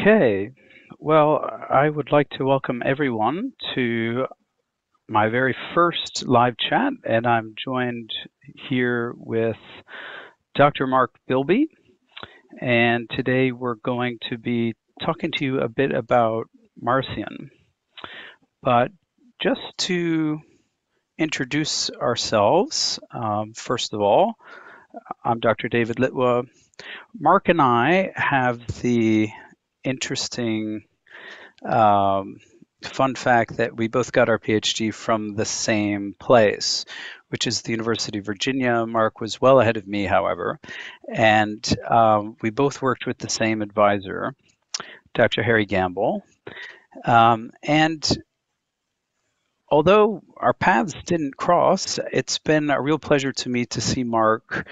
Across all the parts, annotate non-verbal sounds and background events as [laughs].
Okay, well, I would like to welcome everyone to my very first live chat, and I'm joined here with Dr. Mark Bilby. And today we're going to be talking to you a bit about Marcion. But just to introduce ourselves, um, first of all, I'm Dr. David Litwa. Mark and I have the interesting um, fun fact that we both got our PhD from the same place, which is the University of Virginia. Mark was well ahead of me, however, and um, we both worked with the same advisor, Dr. Harry Gamble. Um, and although our paths didn't cross, it's been a real pleasure to me to see Mark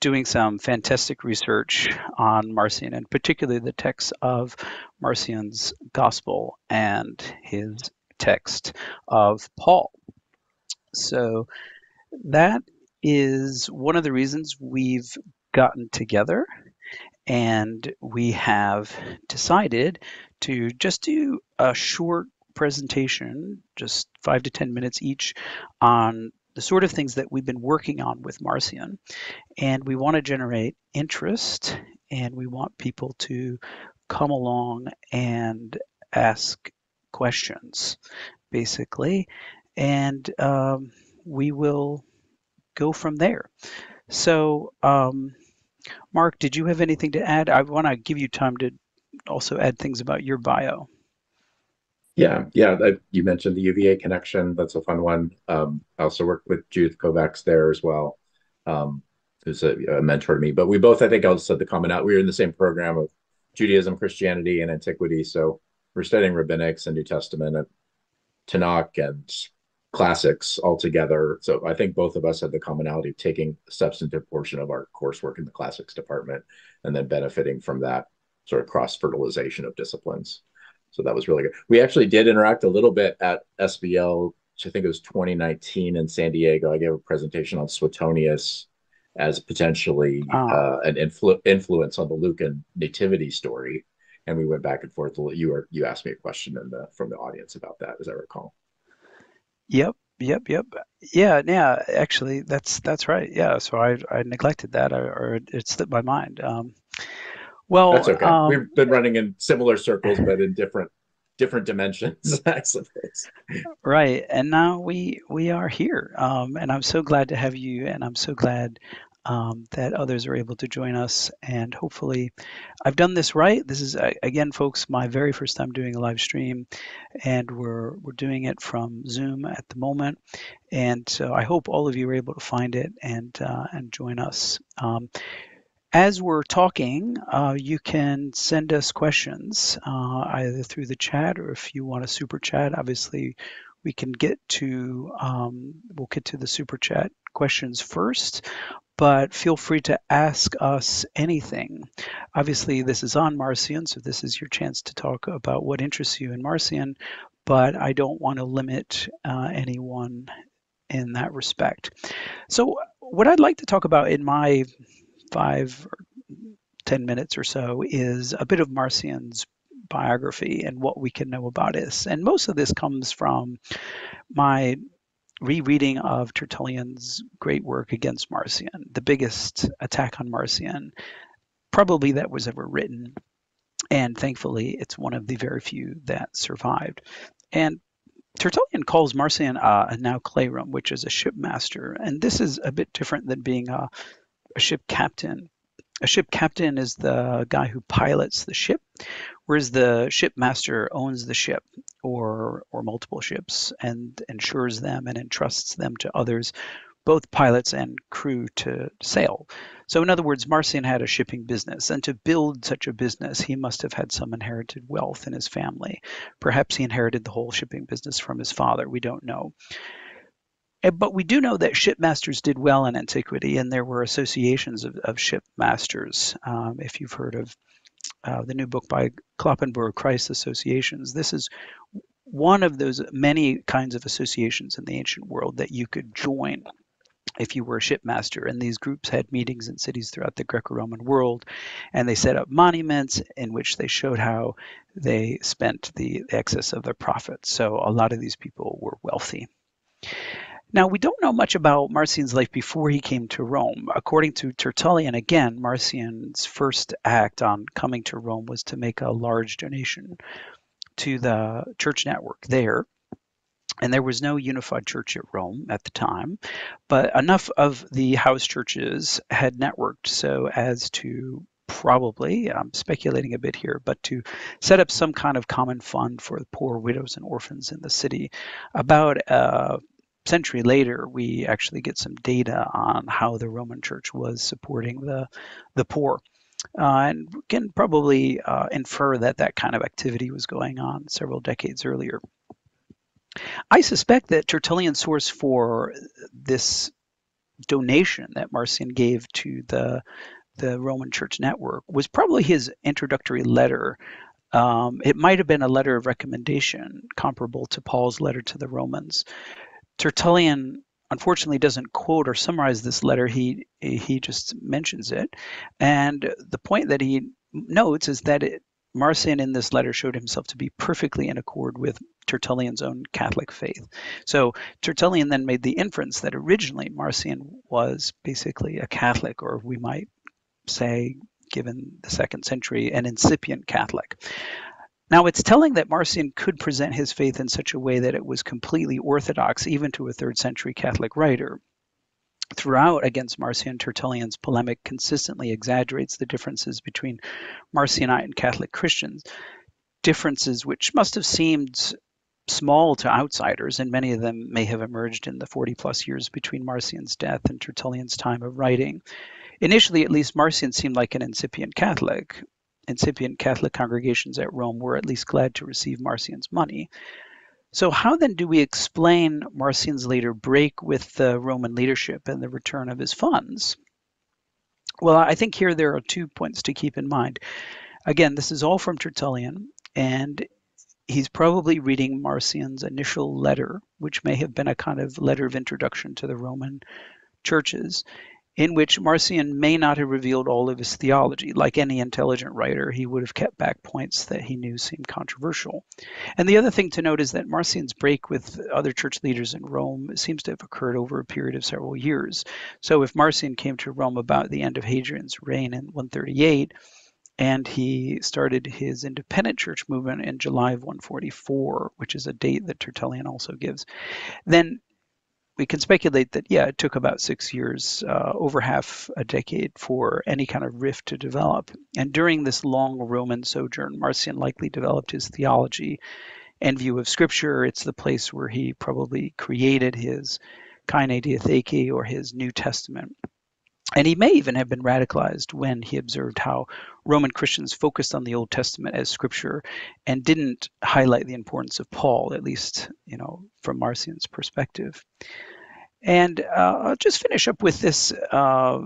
doing some fantastic research on Marcion, and particularly the text of Marcion's Gospel and his text of Paul. So that is one of the reasons we've gotten together and we have decided to just do a short presentation, just five to 10 minutes each, on the sort of things that we've been working on with Marcion. And we want to generate interest and we want people to come along and ask questions, basically. And um, we will go from there. So, um, Mark, did you have anything to add? I want to give you time to also add things about your bio. Yeah, yeah. you mentioned the UVA connection. That's a fun one. Um, I also worked with Judith Kovacs there as well, um, who's a, a, mentor to me. But we both, I think, also said the common out. We were in the same program of Judaism, Christianity, and antiquity. So we're studying rabbinics and New Testament and Tanakh and classics all together. So I think both of us had the commonality of taking a substantive portion of our coursework in the classics department and then benefiting from that sort of cross fertilization of disciplines. So that was really good. We actually did interact a little bit at SBL, which I think it was 2019 in San Diego. I gave a presentation on Suetonius as potentially oh. uh, an influ- influence on the Lucan nativity story, and we went back and forth. You were you asked me a question the, from the audience about that, as I recall. Yep, yep, yep. Yeah, yeah. Actually, that's that's right. Yeah. So I I neglected that, or, or it slipped my mind. Um, well, that's okay. Um, We've been running in similar circles, but in different different dimensions, [laughs] I suppose. Right, and now we we are here, um, and I'm so glad to have you, and I'm so glad um, that others are able to join us. And hopefully, I've done this right. This is again, folks, my very first time doing a live stream, and we're we're doing it from Zoom at the moment. And so I hope all of you are able to find it and uh, and join us. As we're talking, uh, you can send us questions uh, either through the chat or if you want a super chat. Obviously, we can get to um, we'll get to the super chat questions first, but feel free to ask us anything. Obviously, this is on Marcion, so this is your chance to talk about what interests you in Marcion, but I don't want to limit uh, anyone in that respect. So, what I'd like to talk about in my five or 10 minutes or so is a bit of Marcion's biography and what we can know about it. And most of this comes from my rereading of Tertullian's great work against Marcion, the biggest attack on Marcion probably that was ever written. And thankfully, it's one of the very few that survived. And Tertullian calls Marcion uh, a nauclerum, which is a shipmaster. And this is a bit different than being a a ship captain. A ship captain is the guy who pilots the ship, whereas the ship master owns the ship or or multiple ships and insures them and entrusts them to others, both pilots and crew to sail. So in other words, Marcion had a shipping business, and to build such a business, he must have had some inherited wealth in his family. Perhaps he inherited the whole shipping business from his father. We don't know. Eh, but we do know that shipmasters did well in antiquity, and there were associations of, of shipmasters. Um, if you've heard of uh, the new book by Kloppenborg, Christ Associations, this is one of those many kinds of associations in the ancient world that you could join if you were a shipmaster. And these groups had meetings in cities throughout the Greco Roman world. And they set up monuments in which they showed how they spent the excess of their profits. So a lot of these people were wealthy. Now, we don't know much about Marcion's life before he came to Rome. According to Tertullian, again, Marcion's first act on coming to Rome was to make a large donation to the church network there and there was no unified church at Rome at the time, but enough of the house churches had networked so as to probably, I'm speculating a bit here, but to set up some kind of common fund for the poor widows and orphans in the city. About a century later, we actually get some data on how the Roman Church was supporting the the poor. Uh, and can probably uh, infer that that kind of activity was going on several decades earlier. I suspect that Tertullian's source for this donation that Marcion gave to the the Roman Church network was probably his introductory letter. Um, it might have been a letter of recommendation comparable to Paul's letter to the Romans. Tertullian unfortunately doesn't quote or summarize this letter. He he just mentions it, and the point that he notes is that it, Marcion in this letter showed himself to be perfectly in accord with Tertullian's own Catholic faith. So Tertullian then made the inference that originally Marcion was basically a Catholic, or we might say, given the second century, an incipient Catholic. Now, it's telling that Marcion could present his faith in such a way that it was completely orthodox, even to a third century Catholic writer throughout against Marcion, Tertullian's polemic consistently exaggerates the differences between Marcionite and Catholic Christians, differences which must have seemed small to outsiders, and many of them may have emerged in the 40 plus years between Marcion's death and Tertullian's time of writing. Initially, at least, Marcion seemed like an incipient Catholic. Incipient Catholic congregations at Rome were at least glad to receive Marcion's money. So, how then do we explain Marcion's later break with the Roman leadership and the return of his funds? Well, I think here there are two points to keep in mind. Again, this is all from Tertullian, and he's probably reading Marcion's initial letter, which may have been a kind of letter of introduction to the Roman churches in which Marcion may not have revealed all of his theology. Like any intelligent writer, he would have kept back points that he knew seemed controversial. And the other thing to note is that Marcion's break with other church leaders in Rome seems to have occurred over a period of several years. So if Marcion came to Rome about the end of Hadrian's reign in 138, and he started his independent church movement in July of 144, which is a date that Tertullian also gives. Then we can speculate that yeah, it took about six years, uh, over half a decade, for any kind of rift to develop. And during this long Roman sojourn, Marcion likely developed his theology and view of Scripture. It's the place where he probably created his Kaine Diatheke or his New Testament. And he may even have been radicalized when he observed how Roman Christians focused on the Old Testament as scripture and didn't highlight the importance of Paul, at least, you know, from Marcion's perspective. And uh, I'll just finish up with this uh,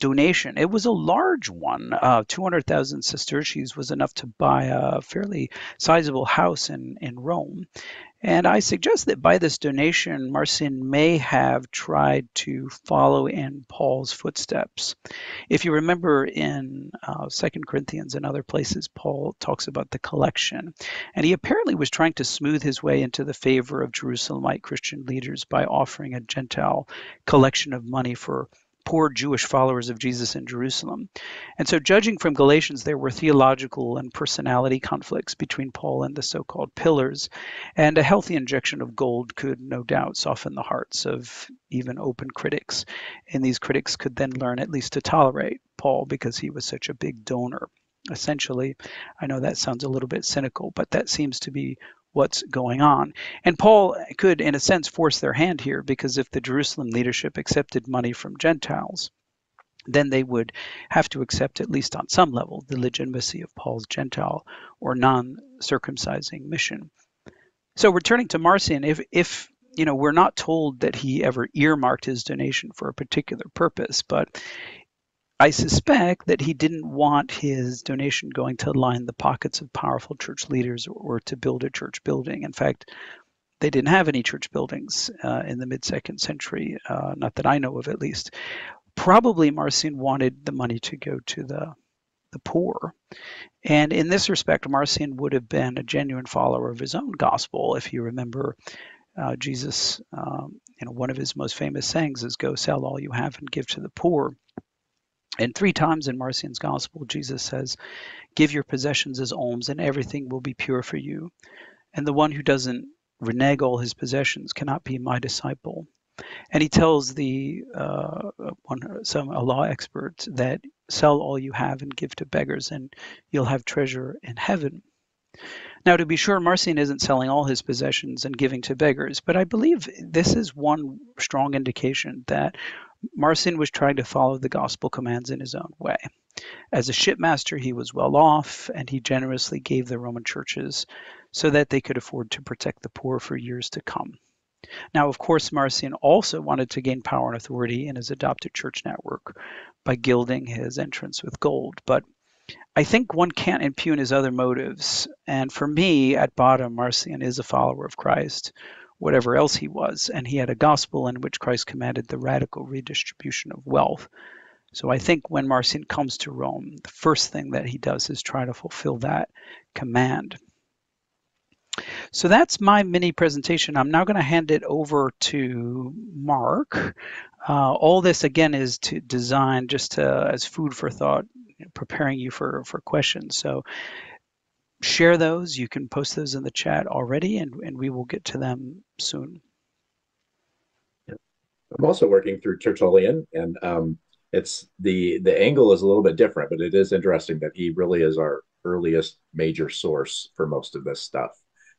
donation. It was a large one. Uh, 200,000 sesterces was enough to buy a fairly sizable house in, in Rome. And I suggest that by this donation, Marcion may have tried to follow in Paul's footsteps. If you remember in uh, Second Corinthians and other places, Paul talks about the collection. And he apparently was trying to smooth his way into the favor of Jerusalemite Christian leaders by offering a Gentile collection of money for poor Jewish followers of Jesus in Jerusalem. And so, judging from Galatians, there were theological and personality conflicts between Paul and the so called pillars, and a healthy injection of gold could no doubt soften the hearts of even open critics. And these critics could then learn at least to tolerate Paul because he was such a big donor. Essentially, I know that sounds a little bit cynical, but that seems to be what's going on. And Paul could, in a sense, force their hand here because if the Jerusalem leadership accepted money from Gentiles, then they would have to accept, at least on some level, the legitimacy of Paul's Gentile or non circumcising mission. So, returning to Marcion, if, if you know, we're not told that he ever earmarked his donation for a particular purpose, but I suspect that he didn't want his donation going to line the pockets of powerful church leaders or to build a church building. In fact, they didn't have any church buildings uh, in the mid second century, uh, not that I know of at least. Probably Marcion wanted the money to go to the the poor. And in this respect, Marcion would have been a genuine follower of his own gospel. If you remember, uh, Jesus, um, you know, one of his most famous sayings is, "Go sell all you have and give to the poor." And three times in Marcion's gospel, Jesus says, Give your possessions as alms, and everything will be pure for you. And the one who doesn't renege all his possessions cannot be my disciple. And he tells the uh, one, some a law expert that sell all you have and give to beggars, and you'll have treasure in heaven. Now, to be sure, Marcion isn't selling all his possessions and giving to beggars, but I believe this is one strong indication that Marcion was trying to follow the gospel commands in his own way. As a shipmaster, he was well off, and he generously gave the Roman churches so that they could afford to protect the poor for years to come. Now, of course, Marcion also wanted to gain power and authority in his adopted church network by gilding his entrance with gold, but I think one can't impugn his other motives. And for me, at bottom, Marcion is a follower of Christ whatever else he was, and he had a gospel in which Christ commanded the radical redistribution of wealth. So I think when Marcion comes to Rome, the first thing that he does is try to fulfill that command. So that's my mini presentation. I'm now going to hand it over to Mark. Uh, all this again is to design just to, as food for thought, preparing you for for questions. So share those. You can post those in the chat already, and, and we will get to them soon. I'm also working through Tertullian, and um, it's the the angle is a little bit different, but it is interesting that he really is our earliest major source for most of this stuff.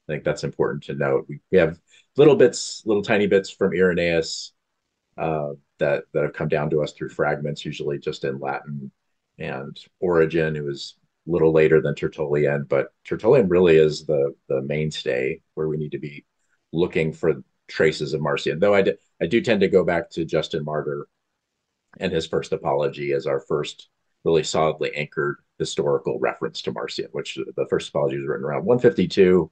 I think that's important to note. We, have little bits, little tiny bits from Irenaeus uh, that that have come down to us through fragments, usually just in Latin, and Origen, who was little later than Tertullian, but Tertullian really is the the mainstay where we need to be looking for traces of Marcion. Though I, d- I do tend to go back to Justin Martyr and his first apology as our first really solidly anchored historical reference to Marcion, which the first apology was written around 152,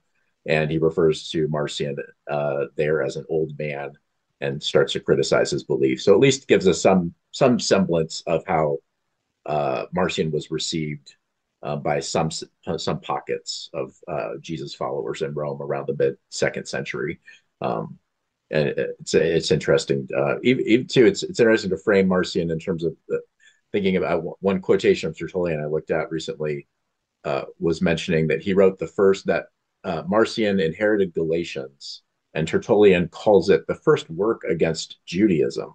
and he refers to Marcion uh, there as an old man and starts to criticize his belief. So at least gives us some some semblance of how uh, Marcion was received uh, by some some pockets of uh, Jesus followers in Rome around the mid second century. Um, and it's it's interesting. Uh, even, even, too, it's it's interesting to frame Marcion in terms of the, thinking about one quotation of Tertullian I looked at recently uh, was mentioning that he wrote the first that uh, Marcion inherited Galatians, and Tertullian calls it the first work against Judaism.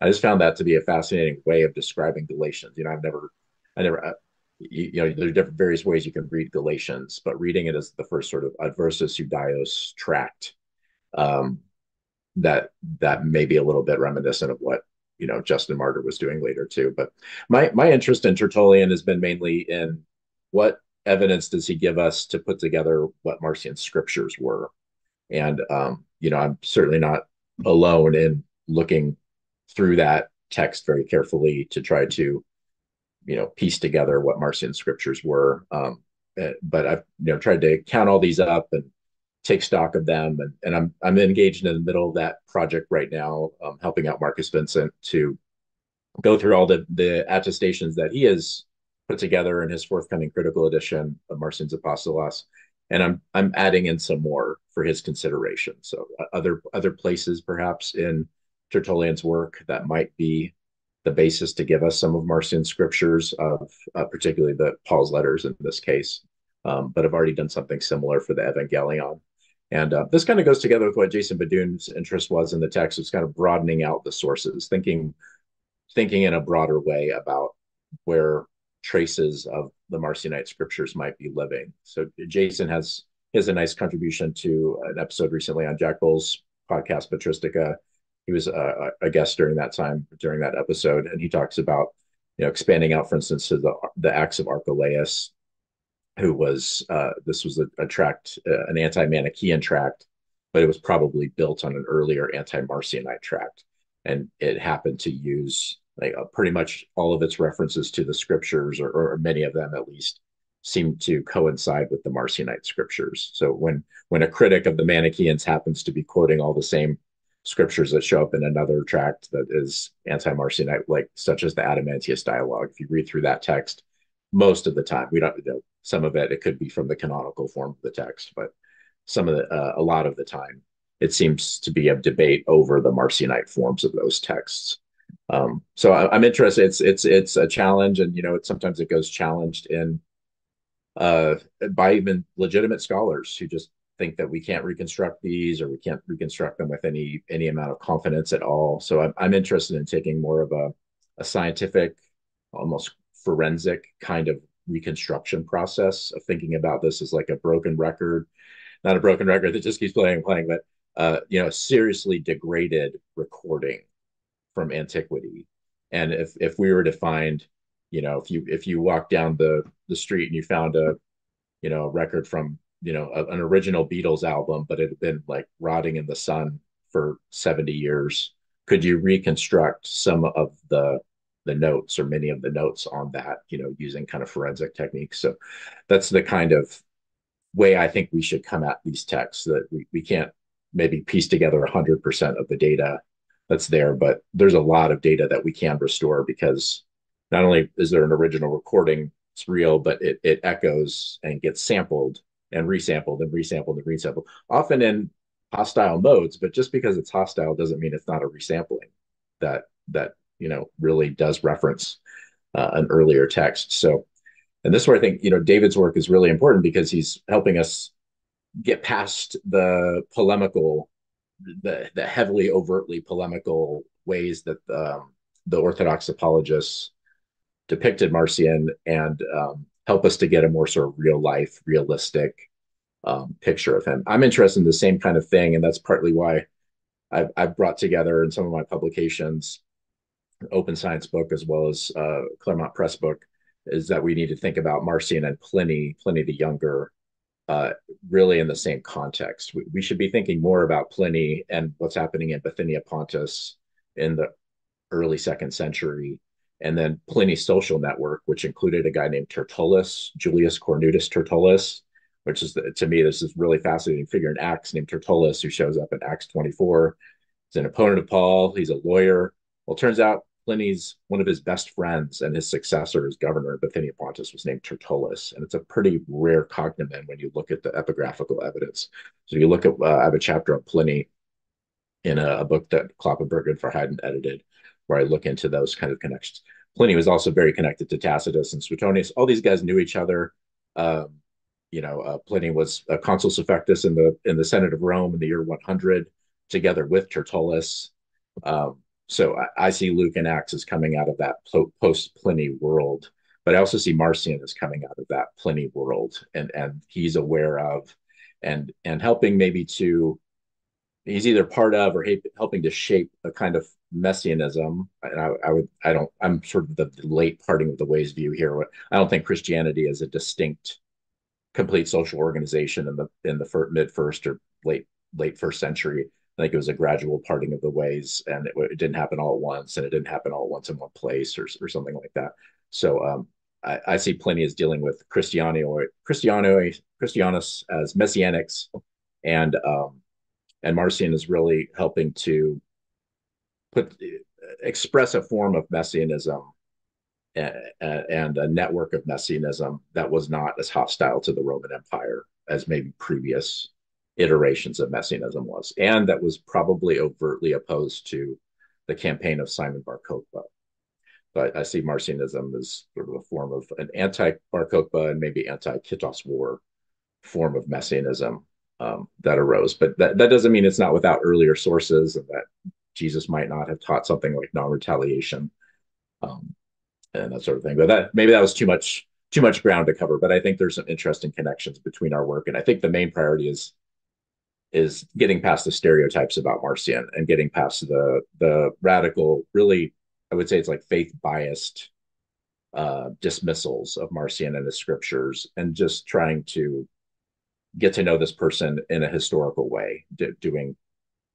I just found that to be a fascinating way of describing Galatians. You know, I've never, I never, uh, you, you know, there are different various ways you can read Galatians, but reading it as the first sort of adversus Judaios tract, um, that that may be a little bit reminiscent of what you know Justin Martyr was doing later too. But my my interest in Tertullian has been mainly in what evidence does he give us to put together what Marcion's scriptures were, and um, you know I'm certainly not alone in looking through that text very carefully to try to you know piece together what Marcion scriptures were. Um, eh, but I've you know tried to count all these up and take stock of them, and, and I'm I'm engaged in the middle of that project right now, um, helping out Marcus Vincent to go through all the the attestations that he has put together in his forthcoming critical edition of Marcion's Apostolos, and I'm I'm adding in some more for his consideration. So uh, other other places perhaps in Tertullian's work that might be the basis to give us some of Marcion's scriptures of uh, particularly the Paul's letters in this case, um, but I've already done something similar for the Evangelion. And uh, this kind of goes together with what Jason BeDuhn's interest was in the text. It's kind of broadening out the sources, thinking, thinking in a broader way about where traces of the Marcionite scriptures might be living. So Jason has has a nice contribution to an episode recently on Jack Bull's podcast Patristica he was a, a, guest during that time during that episode, and he talks about you know expanding out, for instance, to the the Acts of Archelaus, who was uh, this was a, a tract, uh, an anti-Manichaean tract, but it was probably built on an earlier anti-Marcionite tract, and it happened to use like uh, pretty much all of its references to the scriptures, or, or many of them at least, seem to coincide with the Marcionite scriptures. So when when a critic of the Manichaeans happens to be quoting all the same scriptures that show up in another tract that is anti-Marcionite, like such as the Adamantius dialogue, if you read through that text, most of the time we don't you know some of it it could be from the canonical form of the text, but some of the uh, a lot of the time it seems to be a debate over the Marcionite forms of those texts. Um, so I, am interested. It's it's it's a challenge, and you know, it, sometimes it goes challenged in uh, by even legitimate scholars who just think that we can't reconstruct these or we can't reconstruct them with any any amount of confidence at all. So I'm I'm interested in taking more of a a scientific, almost forensic kind of reconstruction process of thinking about this as like a broken record, not a broken record that just keeps playing and playing, but uh, you know, seriously degraded recording from antiquity. And if if we were to find, you know, if you if you walk down the the street and you found a, you know, a record from you know a, an original Beatles album, but it had been like rotting in the sun for seventy years, could you reconstruct some of the the notes or many of the notes on that, you know, using kind of forensic techniques? So that's the kind of way I think we should come at these texts that we, we can't maybe piece together 100% of the data that's there, but there's a lot of data that we can restore because not only is there an original recording, it's real, but it, it echoes and gets sampled and resampled and resampled and resampled, often in hostile modes. But just because it's hostile doesn't mean it's not a resampling that that you know really does reference uh, an earlier text. So, and this is where I think you know David's work is really important because he's helping us get past the polemical the the heavily overtly polemical ways that um, the Orthodox apologists depicted Marcion and um, help us to get a more sort of real life, realistic um, picture of him. I'm interested in the same kind of thing, and that's partly why I've, I've brought together in some of my publications, Open Science book as well as uh, Claremont Press book, is that we need to think about Marcion and Pliny, Pliny the Younger, uh, really in the same context. We, we, should be thinking more about Pliny and what's happening in Bithynia Pontus in the early second century, and then Pliny's social network, which included a guy named Tertullus, Julius Cornutus Tertullus, which is to me this is really fascinating figure in Acts named Tertullus, who shows up in Acts 24. He's an opponent of Paul. He's a lawyer. Well, turns out Pliny's one of his best friends and his successor as governor of Bithynia Pontus was named Tertullus, and it's a pretty rare cognomen when you look at the epigraphical evidence. So you look at uh, I have a chapter on Pliny in a, a book that Kloppenborg and Verheyden edited, where I look into those kind of connections. Pliny was also very connected to Tacitus and Suetonius. All these guys knew each other. Um, you know, uh, Pliny was a consul suffectus in the in the Senate of Rome in the year 100, together with Tertullus. Um, so I, I, see Luke and Acts as coming out of that post Pliny world, but I also see Marcion as coming out of that Pliny world, and and he's aware of, and and helping maybe to, he's either part of or helping to shape a kind of messianism. And I, I would I don't I'm sort of the, late parting of the ways view here. I don't think Christianity is a distinct, complete social organization in the in the mid first or late late first century I think it was a gradual parting of the ways, and it, it, didn't happen all at once, and it didn't happen all at once in one place, or or something like that. So um, I, I, see Pliny as dealing with Christiano, Christiano, Christianus as messianics, and um, and Marcion is really helping to put express a form of messianism and, a network of messianism that was not as hostile to the Roman Empire as maybe previous iterations of messianism was, and that was probably overtly opposed to the campaign of Simon Bar Kokhba. But I see Marcionism as sort of a form of an anti-Bar Kokhba and maybe anti-Kitos War form of messianism um, that arose. But that, that doesn't mean it's not without earlier sources and that Jesus might not have taught something like non-retaliation um, and that sort of thing. But that maybe that was too much too much ground to cover. But I think there's some interesting connections between our work, and I think the main priority is is getting past the stereotypes about Marcion and getting past the the radical, really, I would say it's like faith biased uh, dismissals of Marcion and his scriptures, and just trying to get to know this person in a historical way, do, doing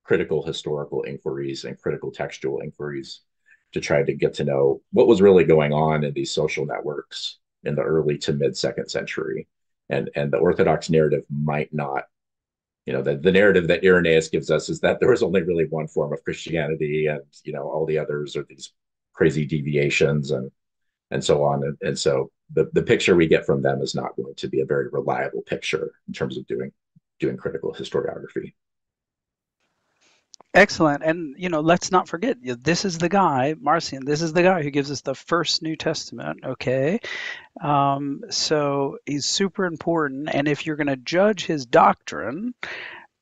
critical historical inquiries and critical textual inquiries to try to get to know what was really going on in these social networks in the early to mid second century, and and the Orthodox narrative might not. You know, the, the narrative that Irenaeus gives us is that there was only really one form of Christianity, and you know all the others are these crazy deviations and and so on. And, and so the, the picture we get from them is not going to be a very reliable picture in terms of doing doing critical historiography. Excellent. And, you know, let's not forget, this is the guy, Marcion, this is the guy who gives us the first New Testament, okay? Um, so he's super important. And if you're going to judge his doctrine,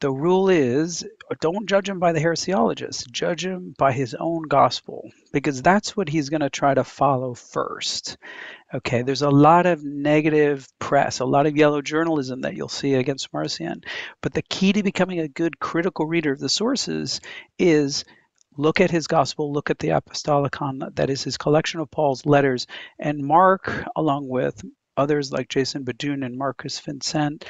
the rule is don't judge him by the heresiologists, judge him by his own gospel, because that's what he's going to try to follow first. Okay, there's a lot of negative press, a lot of yellow journalism that you'll see against Marcion. But the key to becoming a good critical reader of the sources is look at his gospel, look at the Apostolicon, that is his collection of Paul's letters, and Mark, along with others like Jason BeDuhn and Marcus Vincent,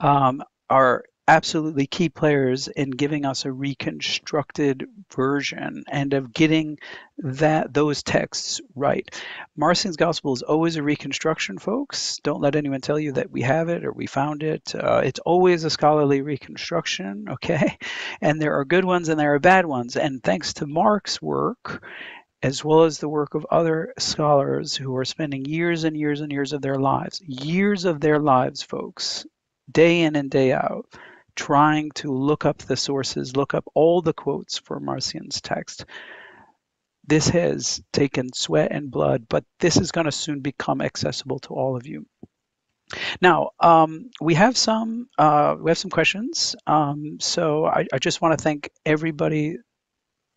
um, are absolutely key players in giving us a reconstructed version and of getting that those texts right. Marcion's gospel is always a reconstruction, folks. Don't let anyone tell you that we have it or we found it. Uh, it's always a scholarly reconstruction, [laughs] okay? And there are good ones and there are bad ones. And thanks to Mark's work, as well as the work of other scholars who are spending years and years and years of their lives, years of their lives, folks, day in and day out, trying to look up the sources, look up all the quotes for Marcion's text. This has taken sweat and blood, but this is going to soon become accessible to all of you. Now, um, we have some uh, we have some questions. Um, so I, I just want to thank everybody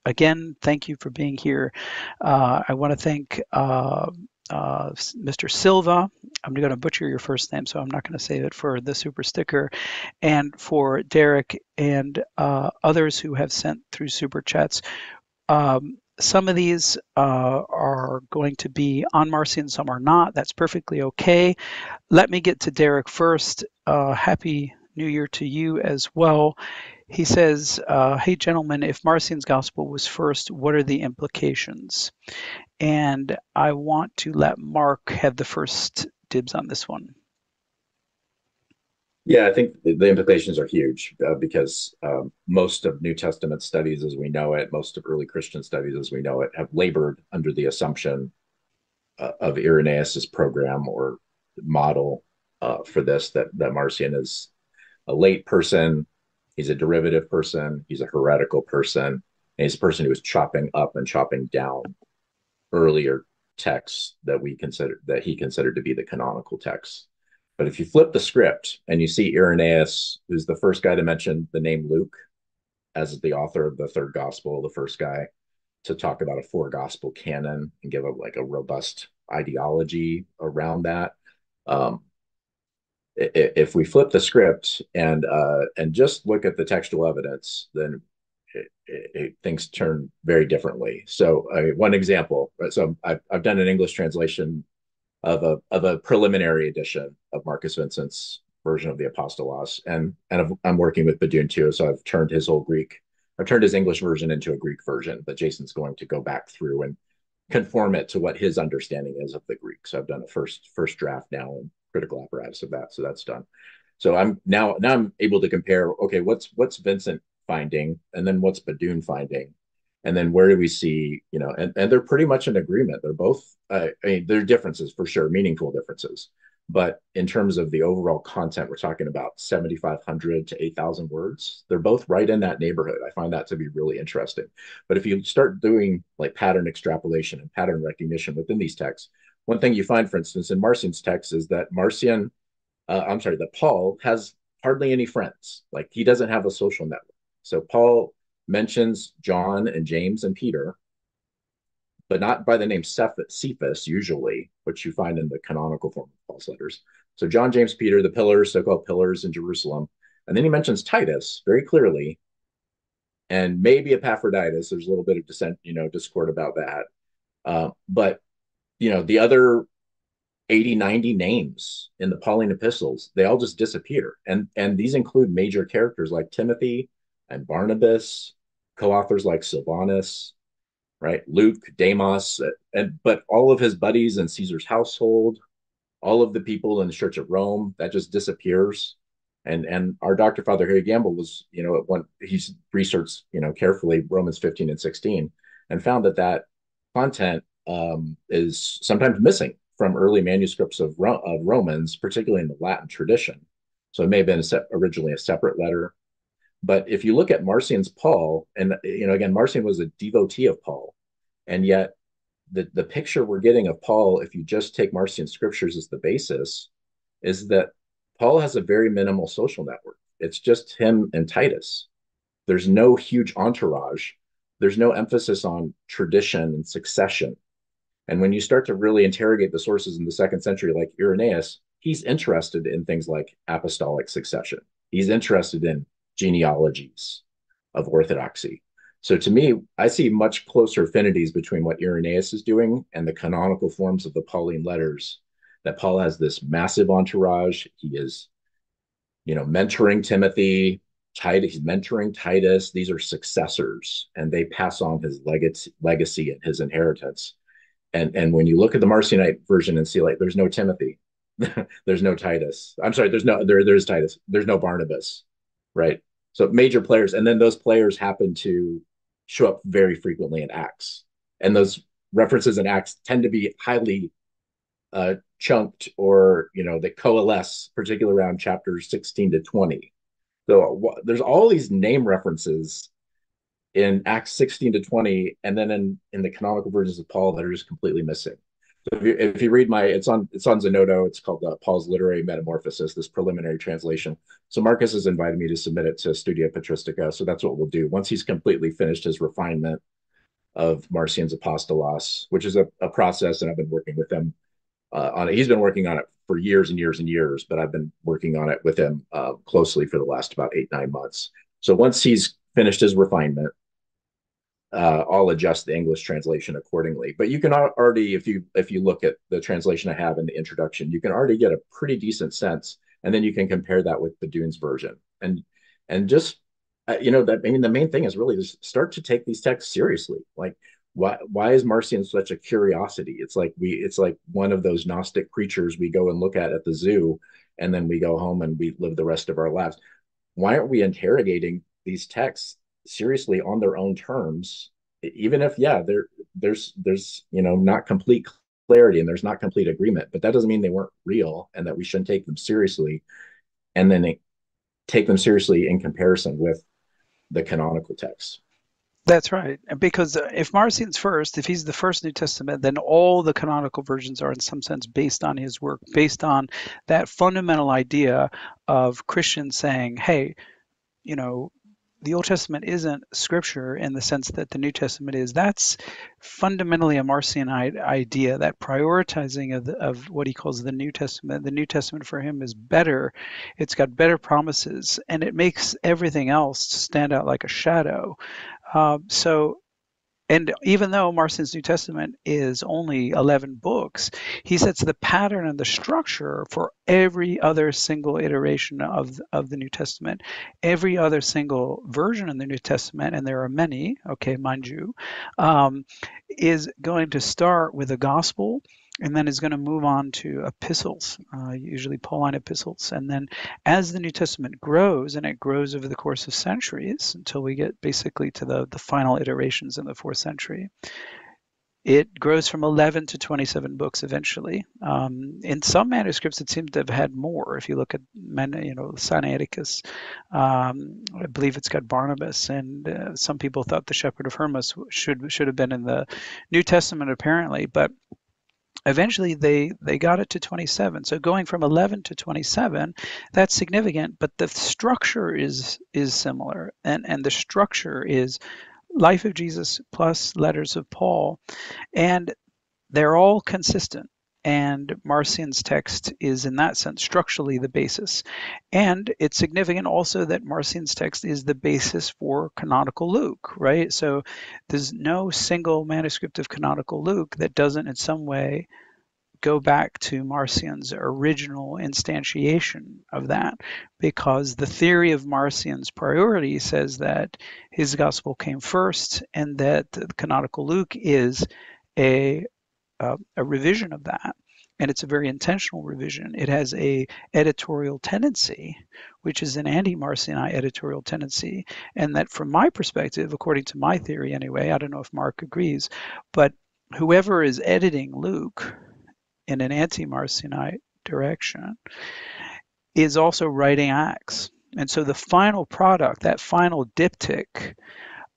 again. Thank you for being here. Uh, I want to thank uh, uh, Mr. Silva. I'm going to butcher your first name, so I'm not going to save it for the super sticker. And for Derek and uh, others who have sent through super chats. Um, some of these uh, are going to be on Marcion some are not. That's perfectly okay. Let me get to Derek first. Uh, happy New Year to you as well. He says, uh, Hey, gentlemen, if Marcion's gospel was first, what are the implications? And I want to let Mark have the first dibs on this one. Yeah, I think the implications are huge uh, because um, most of New Testament studies as we know it, most of early Christian studies as we know it, have labored under the assumption uh, of Irenaeus's program or model uh, for this that that Marcion is a late person, he's a derivative person, he's a heretical person, and he's a person who is chopping up and chopping down earlier texts that we consider that he considered to be the canonical texts. But if you flip the script and you see Irenaeus, who's the first guy to mention the name Luke as the author of the third gospel, the first guy to talk about a four gospel canon and give a like a robust ideology around that. Um, if we flip the script and uh, and just look at the textual evidence, then it, it, things turn very differently. So uh, one example, so I've, I've done an English translation of a of a preliminary edition of Marcus Vincent's version of the Apostolos, and and I'm working with BeDuhn too, so I've turned his whole Greek, I've turned his English version into a Greek version, but Jason's going to go back through and conform it to what his understanding is of the Greek. So I've done a first first draft now and critical apparatus of that, so that's done. So I'm now now I'm able to compare. Okay, what's what's Vincent finding, and then what's BeDuhn finding, and then where do we see, you know, and, and they're pretty much in agreement. They're both, uh, I mean, there are differences for sure, meaningful differences. But in terms of the overall content, we're talking about 7,500 to 8,000 words. They're both right in that neighborhood. I find that to be really interesting. But if you start doing like pattern extrapolation and pattern recognition within these texts, one thing you find, for instance, in Marcion's text is that Marcion, uh, I'm sorry, that Paul has hardly any friends. Like he doesn't have a social network. So Paul mentions John and James and Peter, but not by the name Cephas usually, which you find in the canonical form of Paul's letters. So John, James, Peter, the pillars, so-called pillars in Jerusalem. And then he mentions Titus very clearly, and maybe Epaphroditus. There's a little bit of dissent, you know, discord about that. Uh, but, you know, the other 80, 90 names in the Pauline epistles, they all just disappear. And, and these include major characters like Timothy, and Barnabas, co-authors like Silvanus, right? Luke, Demas, and but all of his buddies in Caesar's household, all of the people in the Church of Rome that just disappears. And and our Dr. Father Harry Gamble was, you know, at one he's researched, you know, carefully Romans 15 and 16 and found that that content um, is sometimes missing from early manuscripts of, of Romans, particularly in the Latin tradition. So it may have been a se- originally a separate letter. But if you look at Marcion's Paul, and you know, again, Marcion was a devotee of Paul, and yet the, the picture we're getting of Paul, if you just take Marcion scriptures as the basis, is that Paul has a very minimal social network. It's just him and Titus. There's no huge entourage. There's no emphasis on tradition and succession. And when you start to really interrogate the sources in the second century, like Irenaeus, he's interested in things like apostolic succession. He's interested in genealogies of orthodoxy. So to me, I see much closer affinities between what Irenaeus is doing and the canonical forms of the Pauline letters. That Paul has this massive entourage. He is, you know, mentoring Timothy, Titus, he's mentoring Titus. These are successors, and they pass on his legacy, legacy and his inheritance. And and when you look at the Marcionite version and see like there's no Timothy, [laughs] there's no Titus. I'm sorry, there's no there there's Titus. There's no Barnabas, right? So major players, and then those players happen to show up very frequently in Acts, and those references in Acts tend to be highly uh, chunked or you know they coalesce, particularly around chapters 16 to 20. So there's all these name references in Acts 16 to 20, and then in in the canonical versions of Paul that are just completely missing. So if you, if you read my, it's on it's on Zenodo. It's called uh, Paul's Literary Metamorphosis. This preliminary translation. So Marcus has invited me to submit it to Studia Patristica. So that's what we'll do once he's completely finished his refinement of Marcion's Apostolos, which is a, a process, and I've been working with him uh, on it. He's been working on it for years and years and years, but I've been working on it with him uh, closely for the last about eight nine months. So once he's finished his refinement, uh, I'll adjust the English translation accordingly. But you can already, if you if you look at the translation I have in the introduction, you can already get a pretty decent sense, and then you can compare that with the BeDuhn's version, and and just uh, you know that I mean the main thing is really just start to take these texts seriously. Like why why is Marcion such a curiosity? It's like we it's like one of those Gnostic creatures we go and look at at the zoo, and then we go home and we live the rest of our lives. Why aren't we interrogating these texts seriously on their own terms even if yeah there there's there's you know not complete clarity and there's not complete agreement but that doesn't mean they weren't real and that we shouldn't take them seriously and then take them seriously in comparison with the canonical texts that's right. Because uh, if marcion's first if he's the first new testament then all the canonical versions are in some sense based on his work based on that fundamental idea of christians saying hey you know the Old Testament isn't scripture in the sense that the New Testament is. That's fundamentally a Marcionite idea, that prioritizing of, the, of what he calls the New Testament. The New Testament for him is better, it's got better promises, and it makes everything else stand out like a shadow. Uh, so and even though Marcion's New Testament is only 11 books, he sets the pattern and the structure for every other single iteration of, of the New Testament. Every other single version in the New Testament, and there are many, okay, mind you, um, is going to start with a gospel and then is going to move on to epistles, uh, usually Pauline epistles. And then as the New Testament grows, and it grows over the course of centuries until we get basically to the, the final iterations in the fourth century, it grows from 11 to 27 books eventually. Um, in some manuscripts, it seems to have had more. If you look at, you know, Sinaiticus, um, I believe it's got Barnabas, and uh, some people thought the Shepherd of Hermas should should have been in the New Testament apparently, but eventually they they got it to 27 so going from 11 to 27 that's significant but the structure is is similar. And and the structure is life of jesus plus letters of paul. And they're all consistent and Marcion's text is, in that sense, structurally the basis. And it's significant also that Marcion's text is the basis for canonical Luke, right? So there's no single manuscript of canonical Luke that doesn't, in some way, go back to Marcion's original instantiation of that, because the theory of Marcion's priority says that his gospel came first and that canonical Luke is a uh, a revision of that. and it's a very intentional revision. It has a editorial tendency, which is an anti-Marcionite editorial tendency, and that from my perspective, according to my theory anyway, I don't know if Mark agrees, but whoever is editing Luke in an anti-Marcionite direction is also writing Acts. And so the final product, that final diptych,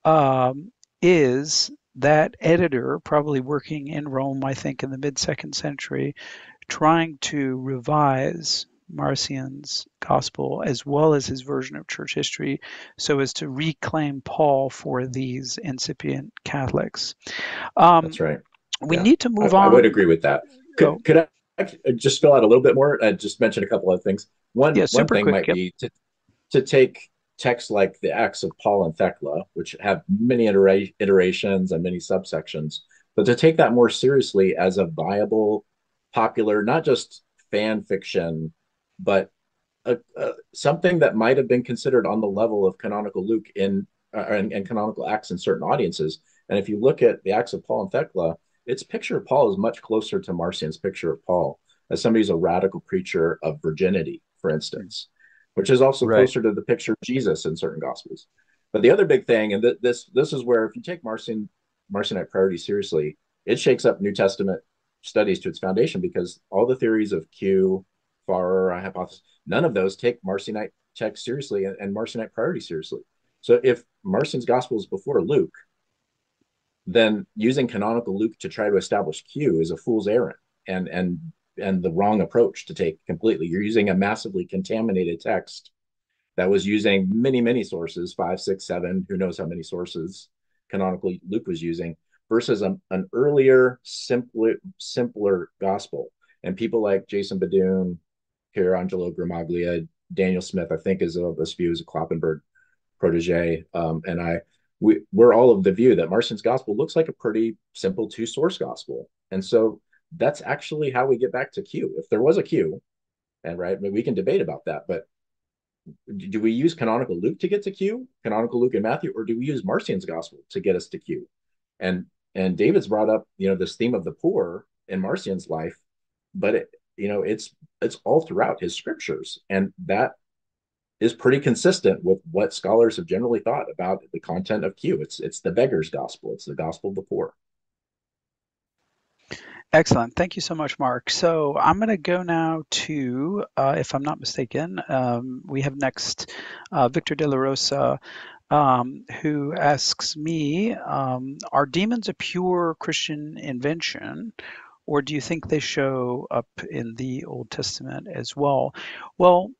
um, is that editor, probably working in Rome, I think, in the mid second century, trying to revise Marcion's gospel as well as his version of church history so as to reclaim Paul for these incipient Catholics. Um, That's right. We yeah. need to move I, on. I would agree with that. Could, could I just fill out a little bit more? I just mentioned a couple of things. One, yeah, one thing quick, might yep. be to, to take texts like the Acts of Paul and Thecla, which have many itera- iterations and many subsections, but to take that more seriously as a viable, popular, not just fan fiction, but a, a, something that might have been considered on the level of canonical Luke in uh, and, and, canonical Acts in certain audiences. And if you look at the Acts of Paul and Thecla, its picture of Paul is much closer to Marcion's picture of Paul as somebody who's a radical preacher of virginity, for instance which is also right. closer to the picture of Jesus in certain gospels. But the other big thing, and th- this this is where if you take Marcion Marcionite priority seriously, it shakes up New Testament studies to its foundation because all the theories of Q, Farrer, hypothesis, none of those take Marcionite text seriously and, and Marcionite priority seriously. So if Marcion's gospel is before Luke, then using canonical Luke to try to establish Q is a fool's errand. And and and the wrong approach to take completely. You're using a massively contaminated text that was using many, many sources, five, six, seven, who knows how many sources canonically Luke was using, versus a, an earlier, simpler, simpler gospel. And people like Jason BeDuhn, Pier Angelo Gramaglia, Daniel Smith, I think is of this view as a Kloppenborg protege. Um, and I, we, we're all of the view that Marcion's gospel looks like a pretty simple two source gospel. And so that's actually how we get back to Q. If there was a Q, and right, I mean, we can debate about that, but do we use canonical Luke to get to Q, canonical Luke and Matthew, or do we use Marcion's gospel to get us to Q? And and David's brought up, you know, this theme of the poor in Marcion's life, but it, you know, it's it's all throughout his scriptures, and that is pretty consistent with what scholars have generally thought about the content of Q. It's it's the beggar's gospel. It's the gospel of the poor. Excellent. Thank you so much, Mark. So I'm going to go now to, uh, if I'm not mistaken, um, we have next uh, Victor De La Rosa, um, who asks me um, Are demons a pure Christian invention? Or do you think they show up in the Old Testament as well? Well,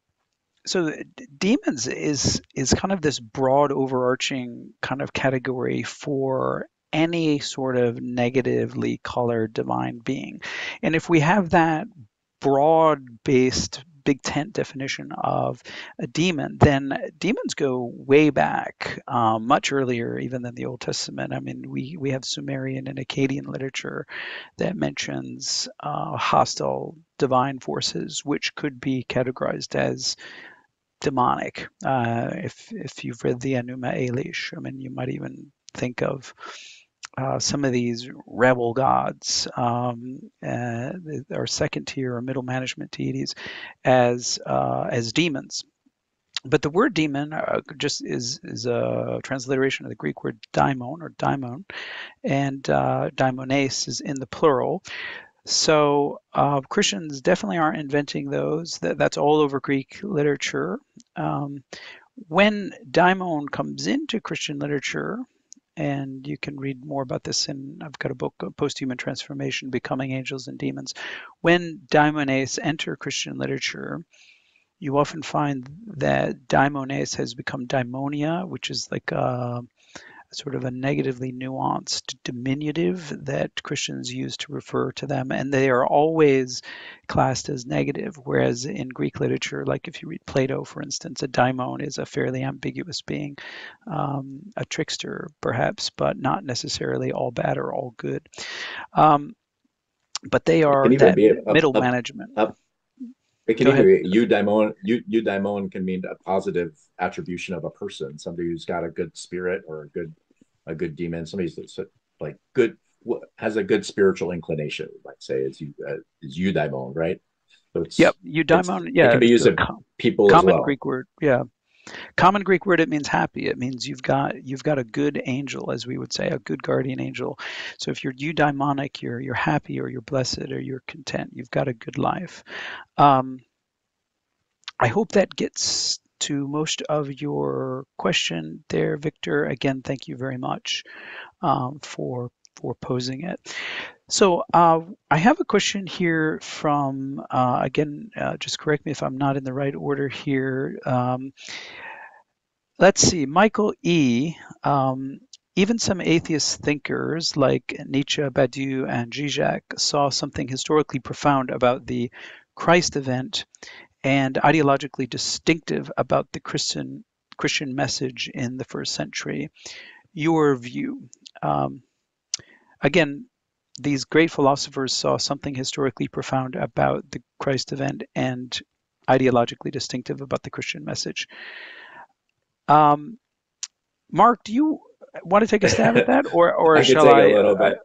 so demons is is kind of this broad overarching kind of category for any sort of negatively colored divine being. And if we have that broad based big tent definition of a demon, then demons go way back, um, much earlier even than the Old Testament. I mean, we, we have Sumerian and Akkadian literature that mentions uh, hostile divine forces, which could be categorized as demonic. Uh, if if you've read the Enuma Elish, I mean, you might even think of uh, some of these rebel gods um, uh, or second tier or middle management deities as uh, as demons. But the word demon uh, just is is a transliteration of the Greek word daimon or daimon, and uh, daimones is in the plural. So uh, Christians definitely aren't inventing those. That, that's all over Greek literature. Um, when daimon comes into Christian literature, and you can read more about this in I've got a book uh, Post-Human Transformation Becoming Angels and Demons. When daimones enter Christian literature, you often find that daimones has become daimonia, which is like a, sort of a negatively nuanced diminutive that Christians use to refer to them, and they are always classed as negative. Whereas in Greek literature, like if you read Plato, for instance, a daimon is a fairly ambiguous being, um, a trickster perhaps, but not necessarily all bad or all good. Um, but they are that a, middle a, management. A, it can either eudaimon, you eudaimon can mean a positive attribution of a person, somebody who's got a good spirit or a good a good demon, somebody that's like good has a good spiritual inclination, Like say, is you uh, is eudaimon, right? So it's yep, eudaimon. Yeah, it can be used of people common well. Greek word. Yeah, common Greek word. It means happy. It means you've got you've got a good angel, as we would say, a good guardian angel. So if you're eudaimonic, you're you're happy or you're blessed or you're content. You've got a good life. Um, I hope that gets to most of your question there, Victor. Again, thank you very much um, for for posing it. So uh, I have a question here from, uh, again, uh, just correct me if I'm not in the right order here. Um, let's see, Michael E. Um, even some atheist thinkers like Nietzsche, Badiou, and Zizek saw something historically profound about the Christ event and ideologically distinctive about the Christian Christian message in the first century. Your view. Um, again, these great philosophers saw something historically profound about the Christ event and ideologically distinctive about the Christian message. Um, Mark, do you want to take a stab at that, or or [laughs] I shall I? a little bit.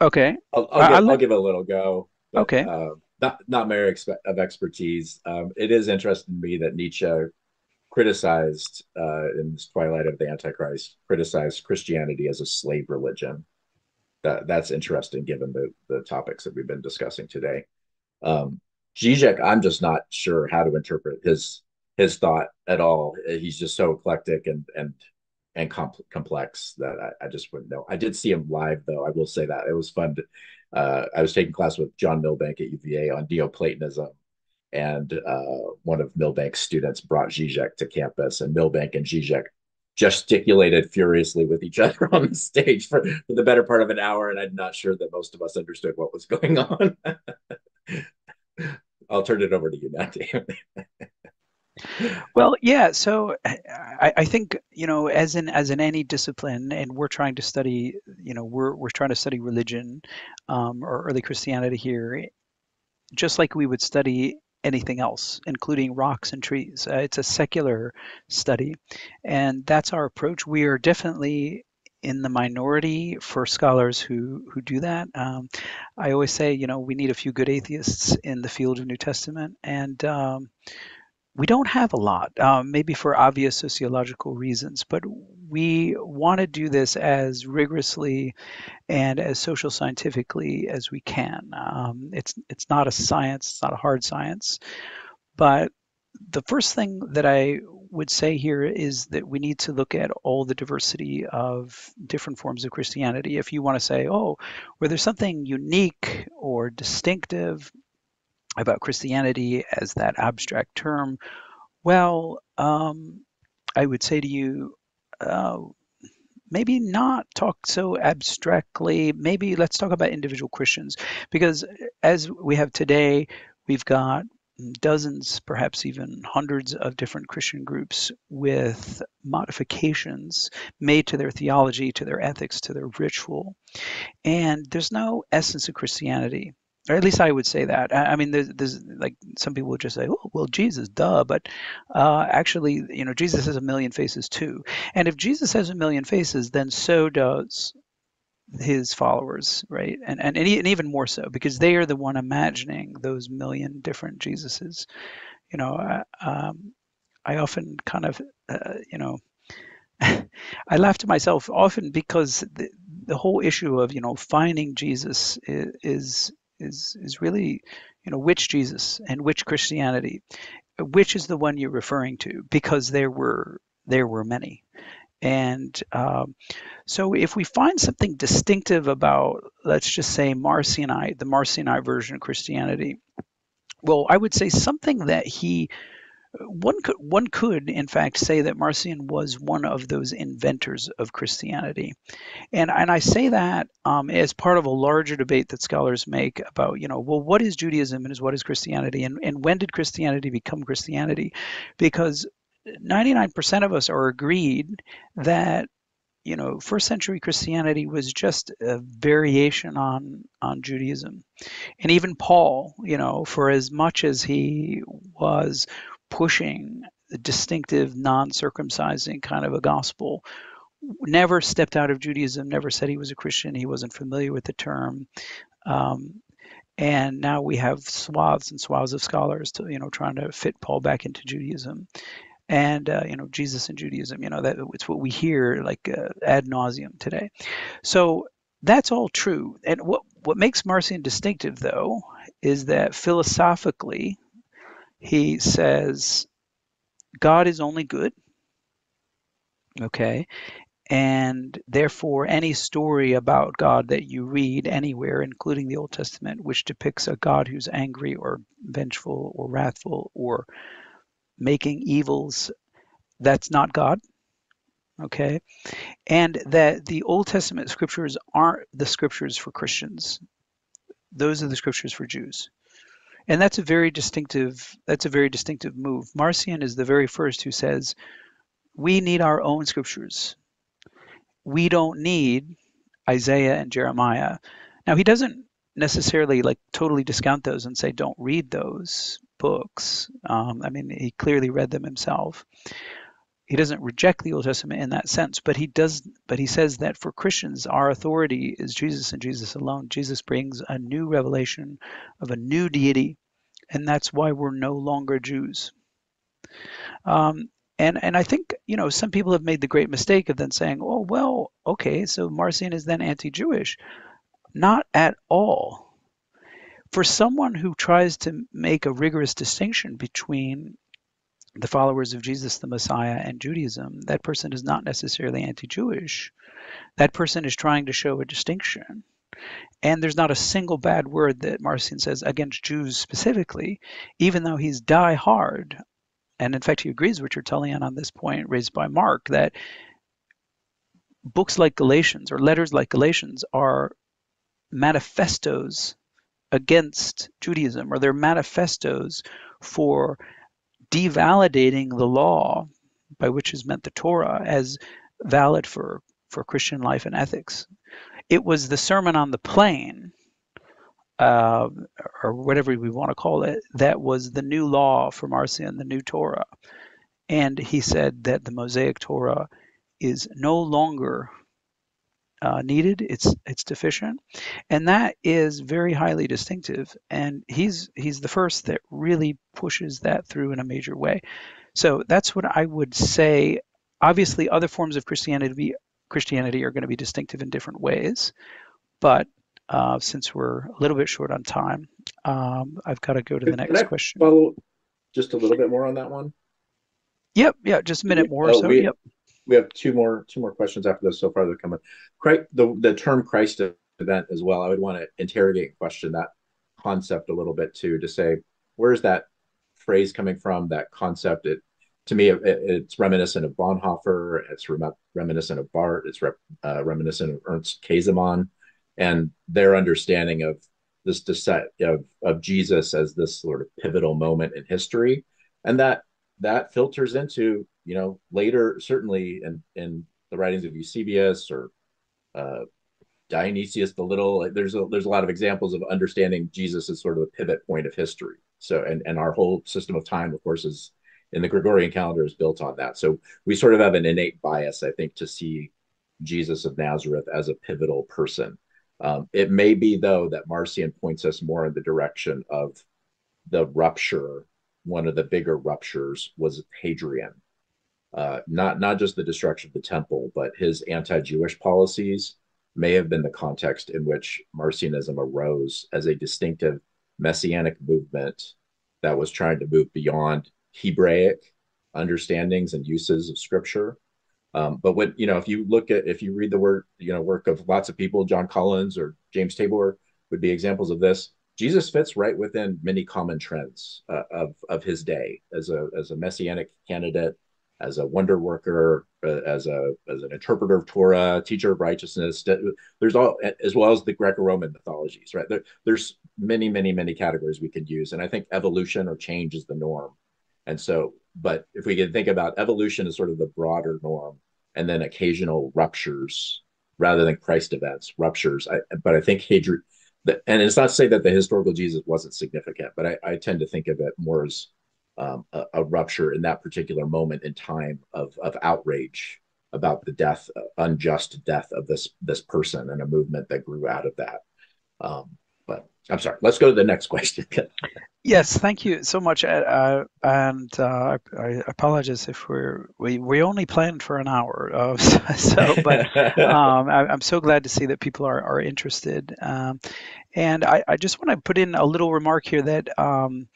Okay, I'll, I'll, give, I'll, give, it a little go. But, okay. Uh, not not my area of expertise. Um, it is interesting to me that Nietzsche criticized uh, in this Twilight of the Antichrist, criticized Christianity as a slave religion. That that's interesting given the the topics that we've been discussing today. Um, Zizek, I'm just not sure how to interpret his his thought at all. He's just so eclectic and and and complex that I, I, just wouldn't know. I did see him live though. I will say that it was fun. To, uh, I was taking class with John Milbank at UVA on Neoplatonism, and uh, one of Milbank's students brought Zizek to campus, and Milbank and Zizek gesticulated furiously with each [laughs] other on the stage for, for the better part of an hour, and I'm not sure that most of us understood what was going [laughs] on. I'll turn it over to you now, David. [laughs] Well, yeah. So I, I, think you know, as in as in any discipline, and we're trying to study, you know, we're we're trying to study religion um, or early Christianity here, just like we would study anything else, including rocks and trees. Uh, it's a secular study, and that's our approach. We are definitely in the minority for scholars who who do that. Um, I always say, you know, we need a few good atheists in the field of New Testament, and um, we don't have a lot, um, maybe for obvious sociological reasons, but we want to do this as rigorously and as social scientifically as we can. Um, it's it's not a science, it's not a hard science, but the first thing that I would say here is that we need to look at all the diversity of different forms of Christianity. If you want to say, oh, were there something unique or distinctive about Christianity as that abstract term, well, um, I would say to you, uh, maybe not talk so abstractly. Maybe let's talk about individual Christians, because as we have today, we've got dozens, perhaps even hundreds of different Christian groups with modifications made to their theology, to their ethics, to their ritual. And there's no essence of Christianity or at least I would say that. I, I mean, there's, there's, like some people would just say, "Oh, well, Jesus, duh," but uh, actually, you know, Jesus has a million faces too. And if Jesus has a million faces, then so does his followers, right? And and and even more so because they are the one imagining those million different Jesuses. You know, uh, um, I often kind of, uh, you know. [laughs] I laugh to myself often because the, the whole issue of you know finding Jesus is is is really you know which Jesus and which Christianity, which is the one you're referring to because there were there were many. And um, so, if we find something distinctive about, let's just say, Marcionite, the Marcionite version of Christianity, well, I would say something that he one could one could in fact say that Marcion was one of those inventors of Christianity, and and I say that um, as part of a larger debate that scholars make about you know well what is Judaism and is what is Christianity? And and when did Christianity become Christianity, because 99% of us are agreed that you know first century christianity was just a variation on on judaism. And even paul you know for as much as he was pushing the distinctive non-circumcising kind of a gospel never stepped out of Judaism, never said he was a Christian. He wasn't familiar with the term. Um, and now we have swaths and swaths of scholars to you know trying to fit Paul back into Judaism, and uh, you know Jesus and Judaism. You know that it's what we hear like uh, ad nauseum today. So that's all true. And what what makes Marcion distinctive though is that philosophically he says God is only good. Okay, and therefore, any story about God that you read anywhere, including the Old Testament, which depicts a God who's angry or vengeful or wrathful or making evils, that's not God. Okay. And that the Old Testament scriptures aren't the scriptures for Christians, those are the scriptures for Jews. And that's a very distinctive that's a very distinctive move. Marcion is the very first who says we need our own scriptures we don't need Isaiah and Jeremiah. Now, he doesn't necessarily like totally discount those and say don't read those books. Um, I mean, he clearly read them himself. He doesn't reject the Old Testament in that sense, but he does. But he says that for Christians, our authority is Jesus and Jesus alone. Jesus brings a new revelation of a new deity, and that's why we're no longer Jews. Um, and and I think you know some people have made the great mistake of then saying, "Oh well, okay, so Marcion is then anti-Jewish." Not at all. For someone who tries to make a rigorous distinction between the followers of Jesus the Messiah and Judaism, that person is not necessarily anti-Jewish. That person is trying to show a distinction. And there's not a single bad word that Marcion says against Jews specifically, even though he's die hard and in fact, he agrees with Tertullian on this point raised by Mark that books like Galatians or letters like Galatians are manifestos against Judaism, or they're manifestos for devalidating the law, by which is meant the Torah, as valid for, for Christian life and ethics. It was the Sermon on the Plain uh, or whatever we want to call it, that was the new law for Marcion, the new Torah. And he said that the Mosaic Torah is no longer uh, needed; it's it's deficient, and that is very highly distinctive. And he's he's the first that really pushes that through in a major way. So that's what I would say. Obviously, other forms of Christianity Christianity are going to be distinctive in different ways, but uh, since we're a little bit short on time, um, I've got to go to the next Can I question. Follow just a little bit more on that one. Yep, yeah, just a minute more. Oh, so, we, yep. We have two more two more questions after this so far that come in. The the term Christ event as well. I would want to interrogate and question that concept a little bit too to say where's that phrase coming from? That concept. It to me it, it's reminiscent of Bonhoeffer. It's reminiscent of Barth. It's uh, reminiscent of Ernst Käsemann and their understanding of this descent of, of Jesus as this sort of pivotal moment in history. And that that filters into, you know, later, certainly in, in the writings of Eusebius or uh, Dionysius the Little, there's a, there's a lot of examples of understanding Jesus as sort of a pivot point of history. So, and, and our whole system of time, of course, is in the Gregorian calendar is built on that. So we sort of have an innate bias, I think, to see Jesus of Nazareth as a pivotal person. Um, it may be, though, that Marcion points us more in the direction of the rupture. One of the bigger ruptures was Hadrian. Uh, not not just the destruction of the temple, but his anti-Jewish policies may have been the context in which Marcionism arose as a distinctive messianic movement that was trying to move beyond Hebraic understandings and uses of Scripture um, but when you know, if you look at if you read the work, you know, work of lots of people, John Collins or James Tabor would be examples of this. Jesus fits right within many common trends uh, of of his day as a as a messianic candidate, as a wonder worker, uh, as a as an interpreter of Torah, teacher of righteousness. There's all as well as the Greco-Roman mythologies, right? There, there's many, many, many categories we could use, and I think evolution or change is the norm. And so, but if we can think about evolution as sort of the broader norm, and then occasional ruptures rather than Christ events, ruptures. I, but I think Hadrian, and it's not to say that the historical Jesus wasn't significant, but I, I tend to think of it more as um, a, a, rupture in that particular moment in time of, of outrage about the death, unjust death of this this person and a movement that grew out of that. Um, I'm sorry. Let's go to the next [laughs] question. Yes, thank you so much. Uh, and uh, I, apologize if we're we, we only planned for an hour. Uh, [laughs] so, but [laughs] um, I, am so glad to see that people are are interested. Um, and I, I just want to put in a little remark here that um,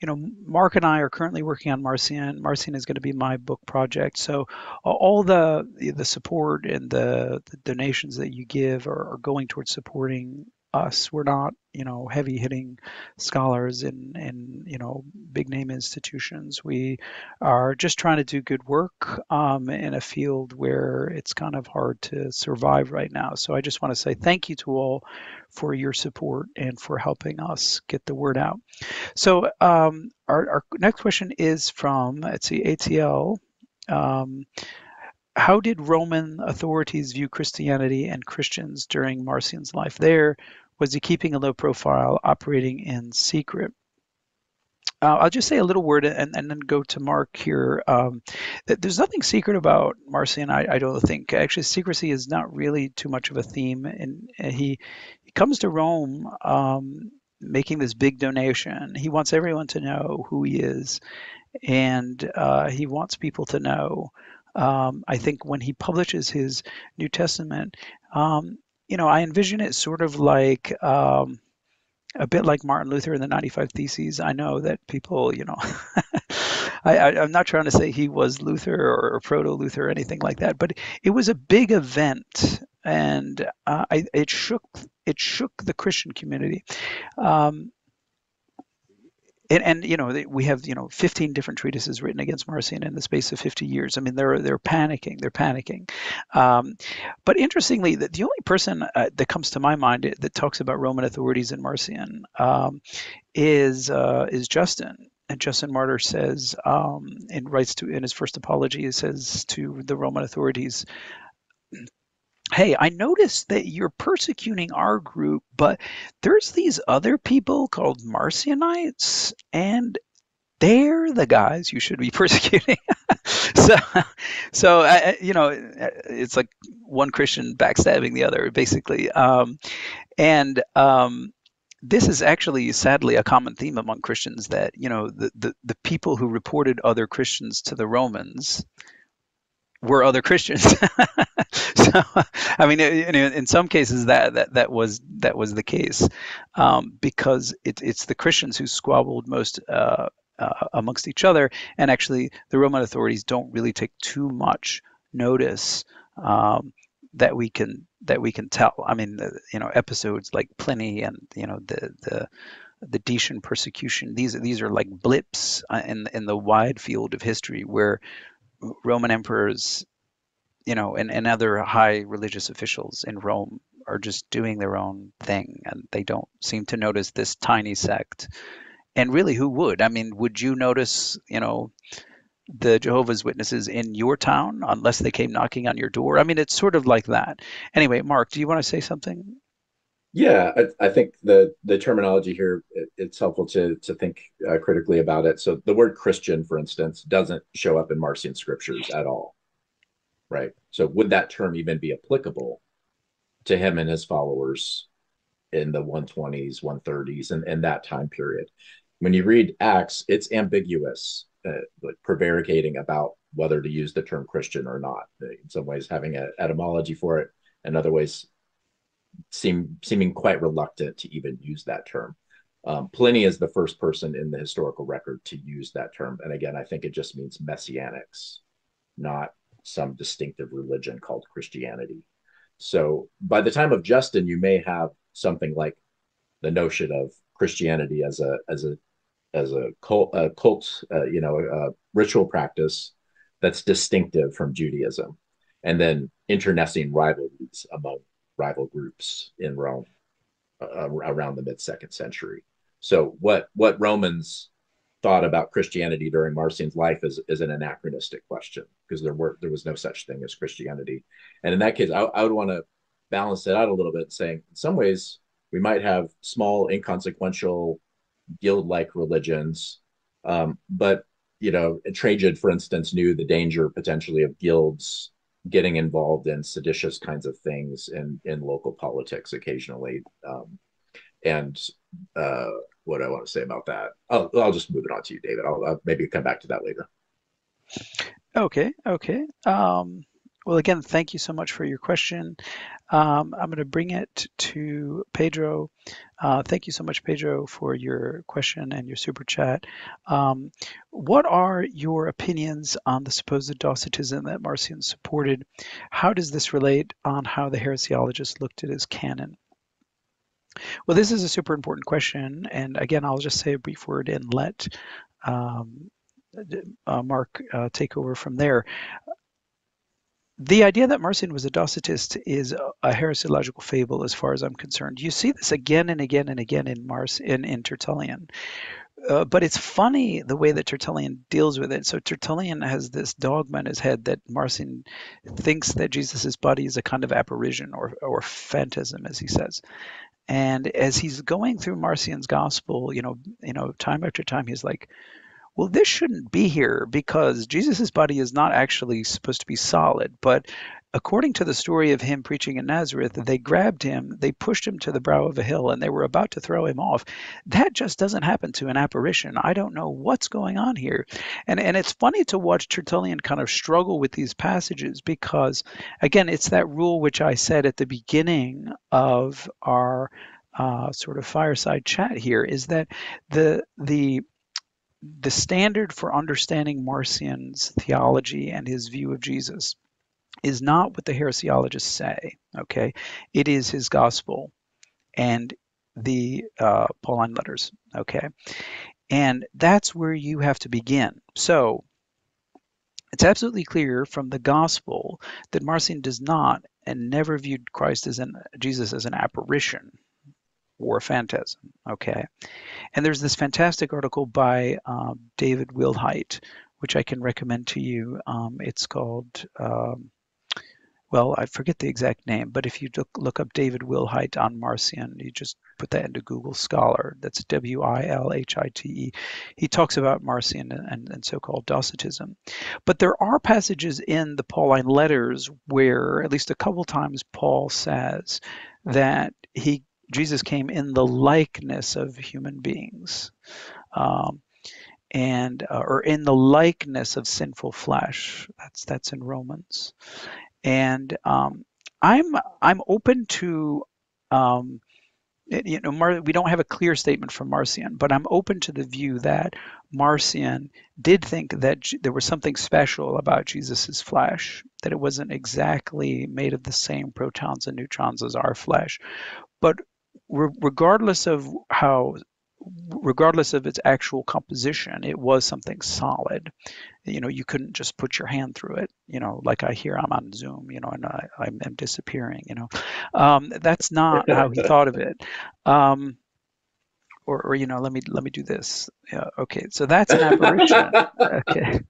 you know Mark and I are currently working on Marcion. Marcion is going to be my book project. So all the the support and the, the donations that you give are, are going towards supporting us. We're not, you know, heavy hitting scholars in, in, you know, big name institutions. We are just trying to do good work um, in a field where it's kind of hard to survive right now. So I just want to say thank you to all for your support and for helping us get the word out. So um, our, our next question is from, let's see, ATL. Um, how did Roman authorities view Christianity and Christians during Marcion's life there? Was he keeping a low profile, operating in secret? Uh, I'll just say a little word and, and then go to Mark here. Um, there's nothing secret about Marcion, I, I, don't think. Actually, secrecy is not really too much of a theme. And he, he comes to Rome um, making this big donation. He wants everyone to know who he is, and uh, he wants people to know um, I think when he publishes his New Testament, um, you know, I envision it sort of like um, a bit like Martin Luther in the 95 Theses. I know that people, you know, [laughs] I, am not trying to say he was Luther or, proto Luther or anything like that, but it was a big event, and uh, I, it shook it shook the Christian community. Um, and, and you know we have you know 15 different treatises written against Marcion in the space of 50 years. I mean they're they're panicking, they're panicking. Um, but interestingly, the, the only person uh, that comes to my mind that talks about Roman authorities in Marcion um, is uh, is Justin. And Justin Martyr says, um, and writes to in his first apology, he says to the Roman authorities, hey, I noticed that you're persecuting our group, but there's these other people called Marcionites, and they're the guys you should be [laughs] persecuting. so, so uh, you know, it's like one Christian backstabbing the other, basically. Um, and um, this is actually sadly a common theme among Christians that you know the, the the people who reported other Christians to the Romans were other Christians. [laughs] so, I mean, in, in, some cases that, that that was that was the case, um, because it, it's the Christians who squabbled most uh, uh, amongst each other, and actually the Roman authorities don't really take too much notice um, that we can that we can tell. I mean, you know, episodes like Pliny and you know the the the Decian persecution. These these are like blips uh, in in the wide field of history where Roman emperors, you know, and, and other high religious officials in Rome are just doing their own thing and they don't seem to notice this tiny sect. And really, who would? I mean, would you notice, you know, the Jehovah's Witnesses in your town unless they came knocking on your door? I mean, it's sort of like that. Anyway, Mark, do you want to say something? Yeah, I, I, think the the terminology here it, it's helpful to to think uh, critically about it. So the word Christian, for instance, doesn't show up in Marcion scriptures at all, right? So would that term even be applicable to him and his followers in the 120s, 130s, and, and that time period? When you read Acts, it's ambiguous, uh, like prevaricating about whether to use the term Christian or not. In some ways, having an etymology for it, in other ways, seem seeming quite reluctant to even use that term. Um, Pliny is the first person in the historical record to use that term, and again, I think it just means messianics, not some distinctive religion called Christianity. So by the time of Justin, you may have something like the notion of Christianity as a as a as a cult, a cult uh, you know, a ritual practice that's distinctive from Judaism, and then internecine rivalries among rival groups in Rome uh, around the mid second century. So what what Romans thought about Christianity during Marcion's life is, is an anachronistic question because there were there was no such thing as Christianity. And in that case, I, I would want to balance it out a little bit, saying in some ways we might have small, inconsequential, guild-like religions, um, but you know, Trajan, for instance, knew the danger potentially of guilds getting involved in seditious kinds of things in in local politics occasionally. Um, and uh, what I want to say about that, I'll, I'll just move it on to you, David. I'll, I'll maybe come back to that later. Okay, okay. Um, well, again, thank you so much for your question. Um, I'm going to bring it to Pedro. Uh, thank you so much, Pedro, for your question and your super chat. Um, what are your opinions on the supposed Docetism that Marcion supported? How does this relate on how the heresiologists looked at his canon? Well, this is a super important question. And again, I'll just say a brief word and let um, uh, Mark uh, take over from there the idea that Marcion was a Docetist is a heresiological fable, as far as I'm concerned. You see this again and again and again in Mars in, in Tertullian. Uh, but it's funny the way that Tertullian deals with it. So Tertullian has this dogma in his head that Marcion thinks that Jesus' body is a kind of apparition or, or phantasm, as he says. And as he's going through Marcion's gospel, you know, you know, time after time, he's like, well, this shouldn't be here because Jesus' body is not actually supposed to be solid. But according to the story of him preaching in Nazareth, they grabbed him, they pushed him to the brow of a hill, and they were about to throw him off. That just doesn't happen to an apparition. I don't know what's going on here. And, and it's funny to watch Tertullian kind of struggle with these passages because, again, it's that rule which I said at the beginning of our uh, sort of fireside chat here is that the the the standard for understanding Marcion's theology and his view of Jesus is not what the heresiologists say, okay? It is his gospel and the uh, Pauline letters, okay? And that's where you have to begin. So it's absolutely clear from the gospel that Marcion does not and never viewed Christ as an Jesus as an apparition or phantasm, okay? And there's this fantastic article by um, David Wilhite, which I can recommend to you. Um, it's called, um, well, I forget the exact name, but if you look, look up David Wilhite on Marcion, you just put that into Google Scholar. That's W I L H I T E. He talks about Marcion and, and, and so called Docetism. But there are passages in the Pauline letters where, at least a couple times, Paul says that he Jesus came in the likeness of human beings, um, and uh, or in the likeness of sinful flesh. That's that's in Romans, and um, I'm I'm open to. Um, you know, Mar- we don't have a clear statement from Marcion, but I'm open to the view that Marcion did think that J- there was something special about Jesus's flesh, that it wasn't exactly made of the same protons and neutrons as our flesh, but regardless of how regardless of its actual composition, it was something solid. You know, you couldn't just put your hand through it. You know, like I hear I'm on Zoom, you know, and I, I'm, I'm disappearing. You know, um, that's not [laughs] how he thought of it. Um, or, or you know let me let me do this. Yeah, okay so that's an apparition. [laughs] Okay.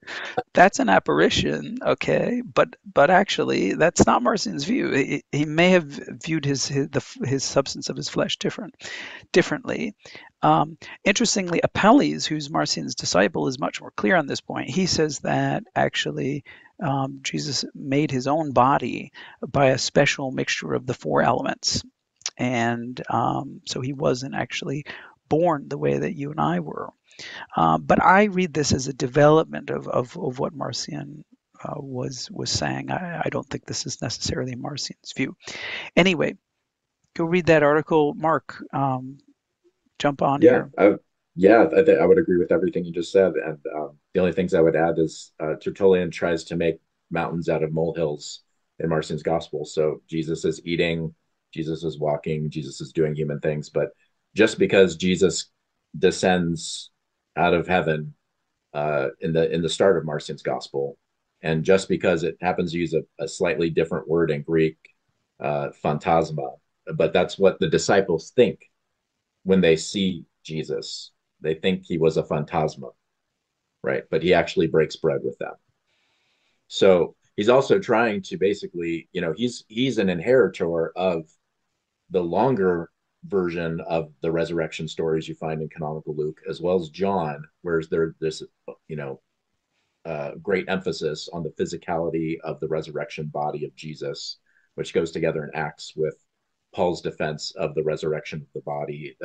That's an apparition okay but but actually that's not marcion's view. He, he may have viewed his his, the, his substance of his flesh different differently. Um, interestingly apelles who's marcion's disciple is much more clear on this point. He says that actually um, jesus made his own body by a special mixture of the four elements. And um, so he wasn't actually born the way that you and I were. Uh, but I read this as a development of, of, of what Marcion uh, was was saying. I, I, don't think this is necessarily Marcion's view. Anyway, go read that article, Mark. Um, jump on yeah, here. I, yeah, I, th- I would agree with everything you just said. And um, the only things I would add is uh, Tertullian tries to make mountains out of molehills in Marcion's gospel. So Jesus is eating, Jesus is walking, Jesus is doing human things, but just because Jesus descends out of heaven uh, in the in the start of Marcion's gospel, and just because it happens to use a, a slightly different word in Greek, uh, phantasma, but that's what the disciples think when they see Jesus. They think he was a phantasma, right? But he actually breaks bread with them. So he's also trying to basically, you know, he's he's an inheritor of the longer version of the resurrection stories you find in canonical Luke, as well as John, whereas there this you know uh, great emphasis on the physicality of the resurrection body of Jesus, which goes together in Acts with Paul's defense of the resurrection of the body.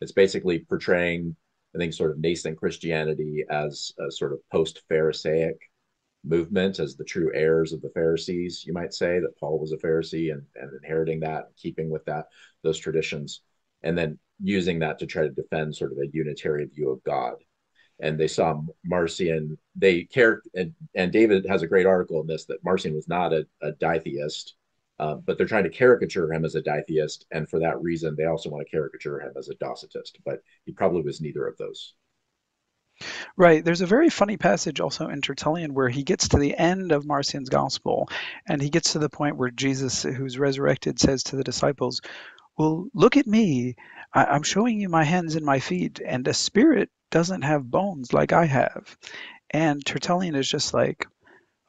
It's basically portraying, I think, sort of nascent Christianity as a sort of post Pharisaic movement as the true heirs of the Pharisees, you might say that Paul was a Pharisee and, and inheriting that, keeping with that, those traditions, and then using that to try to defend sort of a unitary view of God. And they saw Marcion, they care, and, and David has a great article in this that Marcion was not a, a ditheist, uh, but they're trying to caricature him as a ditheist. And for that reason, they also want to caricature him as a Docetist, but he probably was neither of those. Right. There's a very funny passage also in Tertullian where he gets to the end of Marcion's gospel and he gets to the point where Jesus, who's resurrected, says to the disciples, Well, look at me. I- am showing you my hands and my feet, and a spirit doesn't have bones like I have. And Tertullian is just like,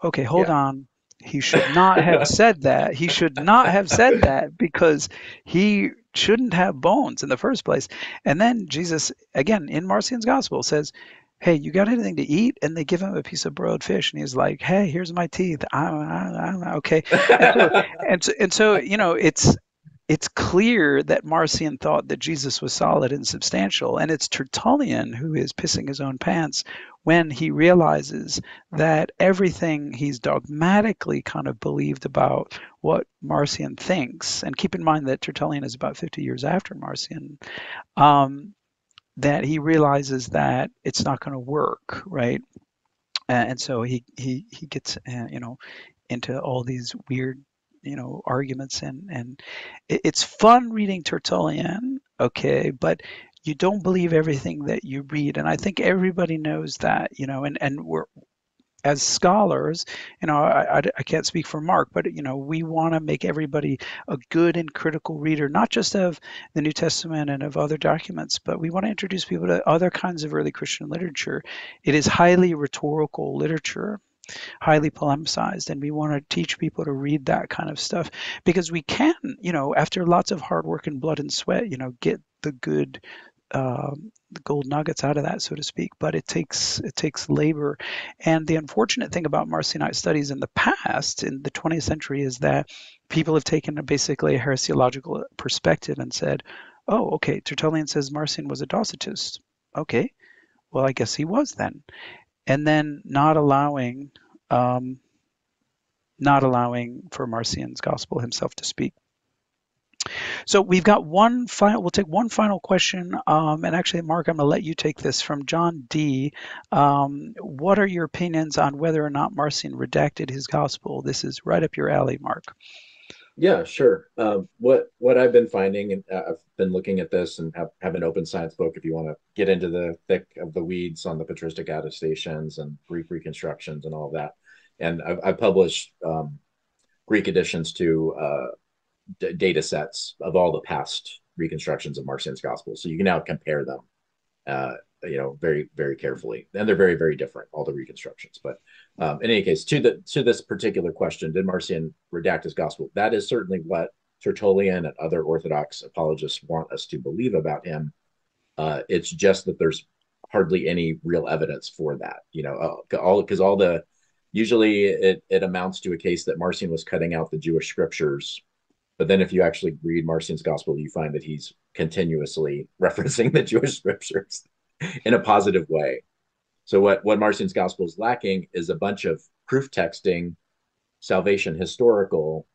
Okay, hold yeah. on. He should not have [laughs] said that. He should not have said that because he shouldn't have bones in the first place. And then Jesus, again, in Marcion's gospel, says, hey, you got anything to eat? And they give him a piece of broiled fish, and he's like, hey, here's my teeth. I, I, I, okay. And so, [laughs] and so, and so, you know, it's it's clear that Marcion thought that Jesus was solid and substantial, and it's Tertullian who is pissing his own pants when he realizes that everything he's dogmatically kind of believed about what Marcion thinks, and keep in mind that Tertullian is about 50 years after Marcion, um, that he realizes that it's not going to work, right? And so he he he gets uh, you know into all these weird you know arguments and and it's fun reading Tertullian, okay, but you don't believe everything that you read and i think everybody knows that you know and and we're as scholars, you know, I, I, I, can't speak for Mark, but you know, we want to make everybody a good and critical reader, not just of the New Testament and of other documents, but we want to introduce people to other kinds of early Christian literature. It is highly rhetorical literature, highly polemicized, and we want to teach people to read that kind of stuff because we can, you know, after lots of hard work and blood and sweat, you know, get the good the gold nuggets out of that, so to speak. But it takes it takes labor. And the unfortunate thing about Marcionite studies in the past, in the 20th century, is that people have taken a, basically a heresiological perspective and said, "Oh, okay, Tertullian says Marcion was a Docetist. Okay, well, I guess he was then." And then not allowing um, not allowing for Marcion's gospel himself to speak. So we've got one final, we'll take one final question. Um, and actually, Mark, I'm going to let you take this from John D. Um, what are your opinions on whether or not Marcion redacted his gospel? This is right up your alley, Mark. Yeah, sure. Um, what what I've been finding, and uh, I've been looking at this and have, have an open science book if you want to get into the thick of the weeds on the patristic attestations and Greek reconstructions and all that. And I've, I've published um, Greek additions to uh, d- data sets of all the past reconstructions of Marcion's gospel. So you can now compare them, uh, you know, very, very carefully. And they're very, very different, all the reconstructions. But um, in any case, to the to this particular question, did Marcion redact his gospel? That is certainly what Tertullian and other Orthodox apologists want us to believe about him. Uh, it's just that there's hardly any real evidence for that. You know, uh, all because all the usually it, it amounts to a case that Marcion was cutting out the Jewish scriptures but then if you actually read Marcion's gospel, you find that he's continuously [laughs] referencing the Jewish scriptures [laughs] in a positive way. So what, what Marcion's gospel is lacking is a bunch of proof texting, salvation historical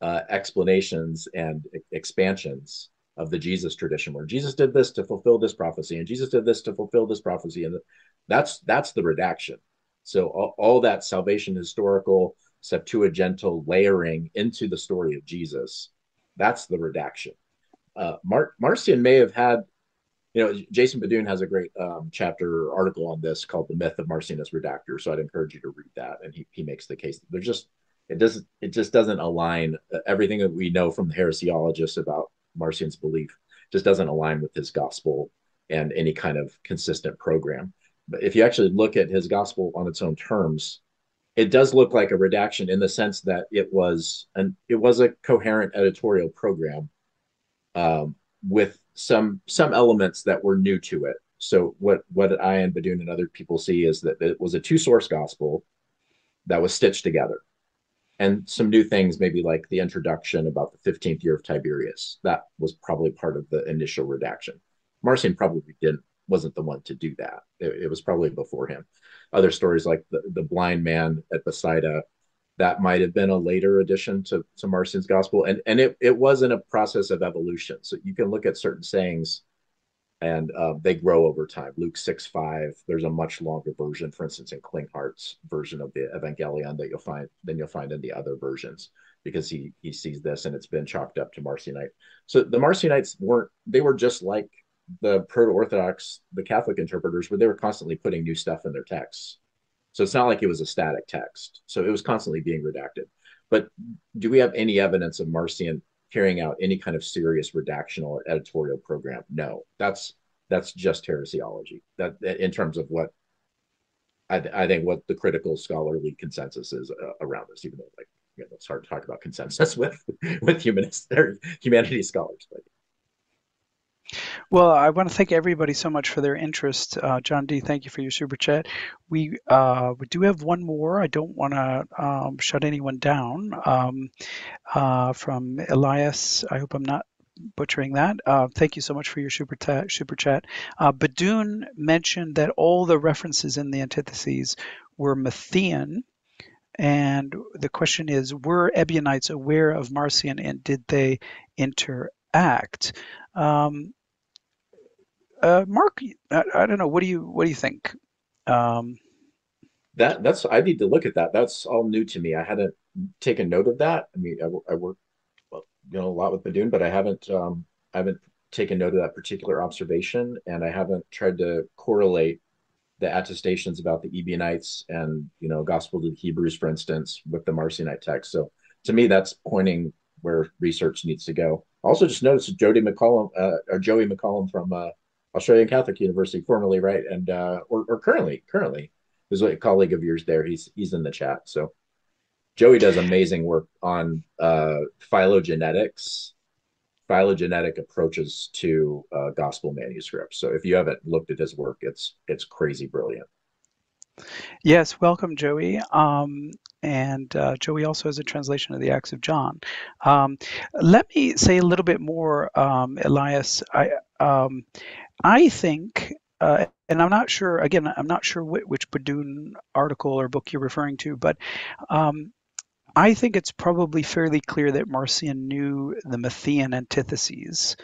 uh, explanations and expansions of the Jesus tradition, where Jesus did this to fulfill this prophecy, and Jesus did this to fulfill this prophecy, and that's that's the redaction. So all, all that salvation historical Septuagintal layering into the story of Jesus. That's the redaction. Uh, Mar- Marcion may have had, you know, Jason BeDuhn has a great um, chapter article on this called "The Myth of Marcion as Redactor." So I'd encourage you to read that, and he he makes the case. That there's just it doesn't it just doesn't align uh, everything that we know from the heresiologists about Marcion's belief just doesn't align with his gospel and any kind of consistent program. But if you actually look at his gospel on its own terms, it does look like a redaction in the sense that it was an it was a coherent editorial program um, with some some elements that were new to it So what what I and BeDuhn and other people see is that it was a two source gospel that was stitched together, and some new things, maybe like the introduction about the 15th year of Tiberius. That was probably part of the initial redaction. Marcion probably didn't wasn't the one to do that. It, it was probably before him. Other stories like the, the blind man at Bethsaida, that might have been a later addition to, to Marcion's gospel. And, and it, it was in a process of evolution. So you can look at certain sayings and uh, they grow over time. Luke 6 5, there's a much longer version, for instance, in Klinghardt's version of the Evangelion that you'll find than you'll find in the other versions because he he sees this and it's been chalked up to Marcionite. So the Marcionites weren't they were just like the proto-Orthodox, the Catholic interpreters, where they were constantly putting new stuff in their texts. So it's not like it was a static text. So it was constantly being redacted. But do we have any evidence of Marcion carrying out any kind of serious redactional or editorial program? No, that's that's just heresiology. That in terms of what I, I think what the critical scholarly consensus is uh, around this, even though like you know, it's hard to talk about consensus [laughs] with with humanist or humanities scholars, but well, I want to thank everybody so much for their interest. Uh, John D, thank you for your super chat. We uh, we do have one more. I don't want to um, shut anyone down. Um, uh, from Elias, I hope I'm not butchering that. Uh, thank you so much for your super, super chat. Uh, BeDuhn mentioned that all the references in the antitheses were Matthean. And the question is, were Ebionites aware of Marcion and did they interact? Um, uh, Mark, I, I, don't know. What do you what do you think? Um, that that's I need to look at that. That's all new to me. I hadn't taken note of that. I mean, I, I work you know a lot with BeDuhn, but I haven't um, I haven't taken note of that particular observation, and I haven't tried to correlate the attestations about the Ebionites and you know Gospel to the Hebrews, for instance, with the Marcionite text. So to me, that's pointing where research needs to go. Also, just noticed Jody McCollum uh, or Joey McCollum from uh, Australian Catholic University, formerly, right, and uh, or, or currently, currently, is a colleague of yours there. He's he's in the chat. So Joey does amazing work on uh, phylogenetics, phylogenetic approaches to uh, gospel manuscripts. So if you haven't looked at his work, it's it's crazy brilliant. Yes, welcome, Joey. Um, and uh, Joey also has a translation of the Acts of John. Um, let me say a little bit more, um, Elias. I, um, I think, uh, and I'm not sure. Again, I'm not sure which, which BeDuhn article or book you're referring to, but um, I think it's probably fairly clear that Marcion knew the Matthean antitheses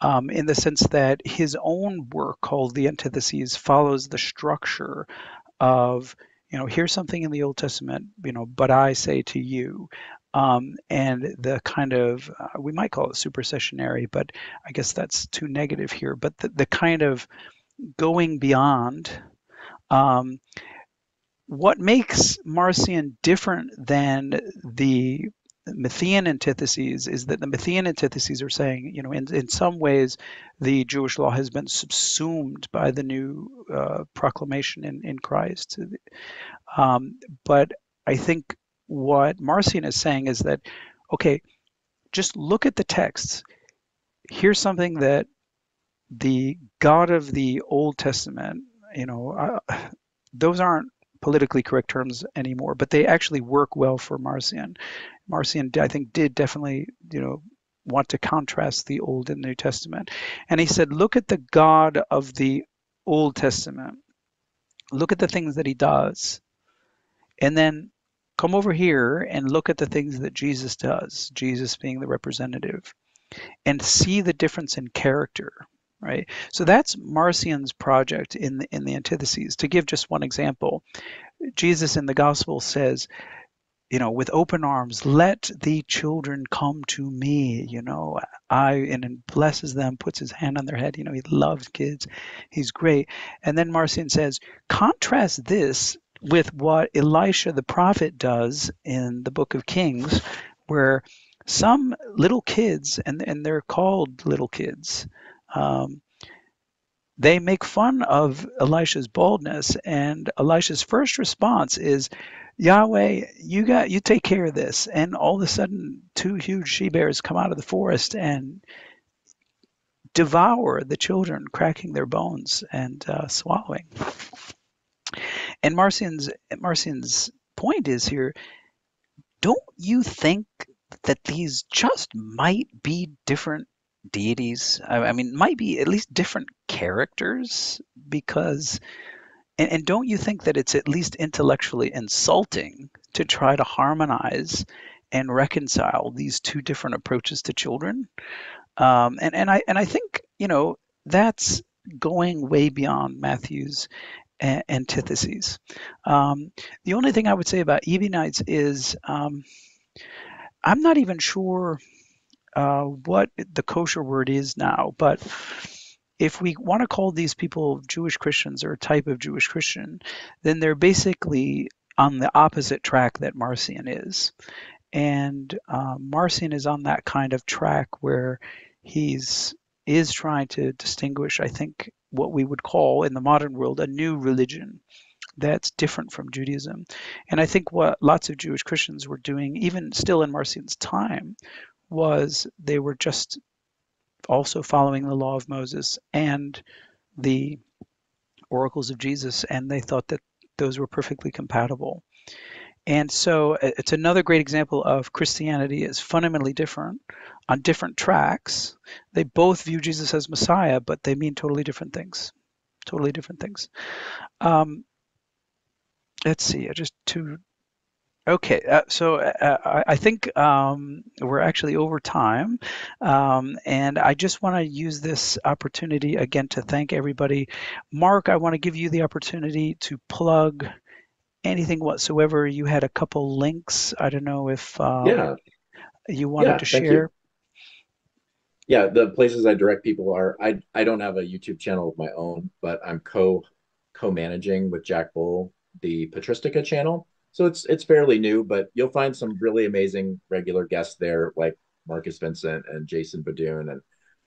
um, in the sense that his own work called the Antitheses follows the structure of, you know, here's something in the Old Testament, you know, but I say to you. Um, and the kind of uh, we might call it supersessionary, but I guess that's too negative here. But the, the kind of going beyond um, what makes Marcion different than the Matthean antitheses is that the Matthean antitheses are saying, you know, in, in some ways, the Jewish law has been subsumed by the new uh, proclamation in, in Christ. Um, but I think what Marcion is saying is that, okay, just look at the texts. Here's something that the God of the Old Testament, you know, uh, those aren't politically correct terms anymore, but they actually work well for Marcion. Marcion, I think, did definitely, you know, want to contrast the Old and New Testament. And he said, look at the God of the Old Testament. Look at the things that he does. And then come over here and look at the things that Jesus does, Jesus being the representative, and see the difference in character, right? So that's Marcion's project in the, in the antitheses. To give just one example, Jesus in the gospel says, you know, with open arms, let the children come to me. You know, I and blesses them, puts his hand on their head. You know, he loves kids. He's great. And then Marcion says, contrast this with what Elisha the prophet does in the book of Kings, where some little kids, and, and they're called little kids, um, they make fun of Elisha's baldness, and Elisha's first response is, Yahweh, you got you take care of this. And all of a sudden, two huge she bears come out of the forest and devour the children, cracking their bones and uh, swallowing. And Marcion's Marcion's point is here: don't you think that these just might be different deities? I, I mean, might be at least different characters because. And, and don't you think that it's at least intellectually insulting to try to harmonize and reconcile these two different approaches to children? Um, and and I and I think you know that's going way beyond Matthew's a- antitheses. Um, the only thing I would say about Ebionites is um, I'm not even sure uh, what the kosher word is now, but if we want to call these people Jewish Christians or a type of Jewish Christian, then they're basically on the opposite track that Marcion is. And uh, Marcion is on that kind of track where he's is trying to distinguish, I think, what we would call in the modern world a new religion that's different from Judaism. And I think what lots of Jewish Christians were doing, even still in Marcion's time, was they were just also following the law of Moses and the oracles of Jesus, and they thought that those were perfectly compatible. And so it's another great example of Christianity is fundamentally different on different tracks. They both view Jesus as Messiah, but they mean totally different things. Totally different things. Um, let's see, I just two. Okay, uh, so uh, I, I think um, we're actually over time, um, and I just want to use this opportunity again to thank everybody. Mark, I want to give you the opportunity to plug anything whatsoever. You had a couple links. I don't know if um, Yeah, you wanted yeah, to share. Yeah, the places I direct people are I I don't have a YouTube channel of my own, but I'm co co-managing with Jack Bull the Patristica channel. So it's it's fairly new, but you'll find some really amazing regular guests there, like Markus Vinzent and Jason BeDuhn. And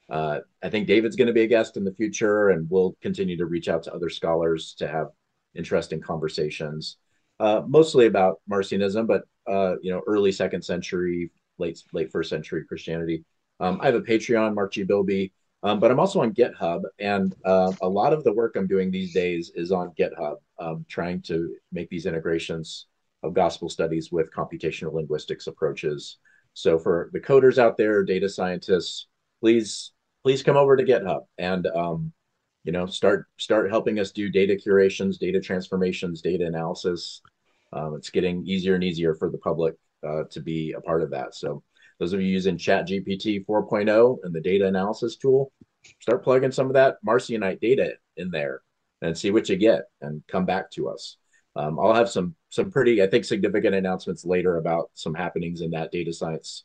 uh, I think David's going to be a guest in the future, and we'll continue to reach out to other scholars to have interesting conversations, uh, mostly about Marcionism, but uh, you know, early second century, late late first century Christianity. Um, I have a Patreon, Mark G. Bilby, um, but I'm also on GitHub, and uh, a lot of the work I'm doing these days is on GitHub, um, trying to make these integrations of gospel studies with computational linguistics approaches. So for the coders out there, data scientists, please please come over to GitHub and um, you know start start helping us do data curations, data transformations, data analysis. Um, it's getting easier and easier for the public uh, to be a part of that. So those of you using ChatGPT 4.0 and the data analysis tool, start plugging some of that Marcionite data in there and see what you get and come back to us. Um, I'll have some some pretty, I think, significant announcements later about some happenings in that data science,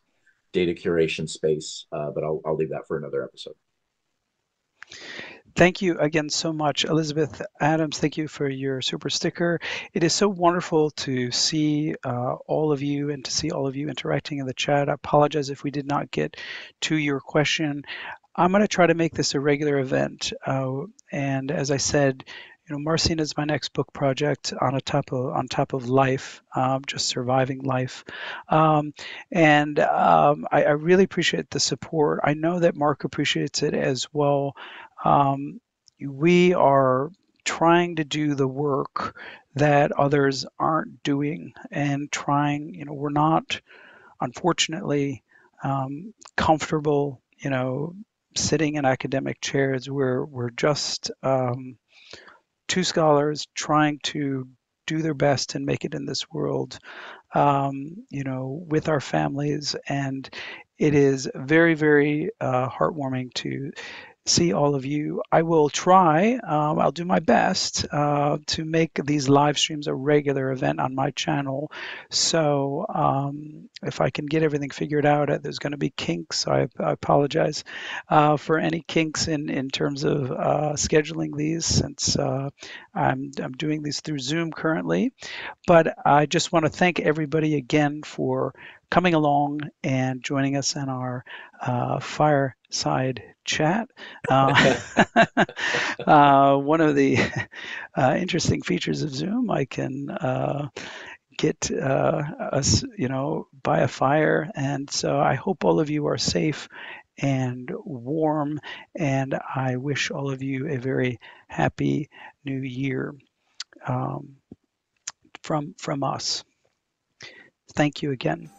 data curation space, uh, but I'll, I'll leave that for another episode. Thank you again so much, Elizabeth Adams. Thank you for your super sticker. It is so wonderful to see uh, all of you and to see all of you interacting in the chat. I apologize if we did not get to your question. I'm going to try to make this a regular event. Uh, and as I said, you know, Marcion is my next book project on a top of on top of life, um, just surviving life, um, and um, I, I really appreciate the support. I know that Mark appreciates it as well. Um, we are trying to do the work that others aren't doing, and trying. You know, we're not, unfortunately, um, comfortable. You know, sitting in academic chairs. We're we're just um, two scholars trying to do their best and make it in this world, um, you know, with our families. And it is very, very uh, heartwarming to see all of you. I will try, um, I'll do my best uh, to make these live streams a regular event on my channel. So um, if I can get everything figured out, uh, there's going to be kinks. So I, I apologize uh, for any kinks in, in terms of uh, scheduling these since uh, I'm, I'm doing these through Zoom currently. But I just want to thank everybody again for coming along and joining us in our uh, fireside chat. [laughs] Uh, [laughs] uh, one of the [laughs] uh, interesting features of Zoom, I can uh, get uh, us, you know, by a fire. And so I hope all of you are safe and warm. And I wish all of you a very happy new year um, from from us. Thank you again.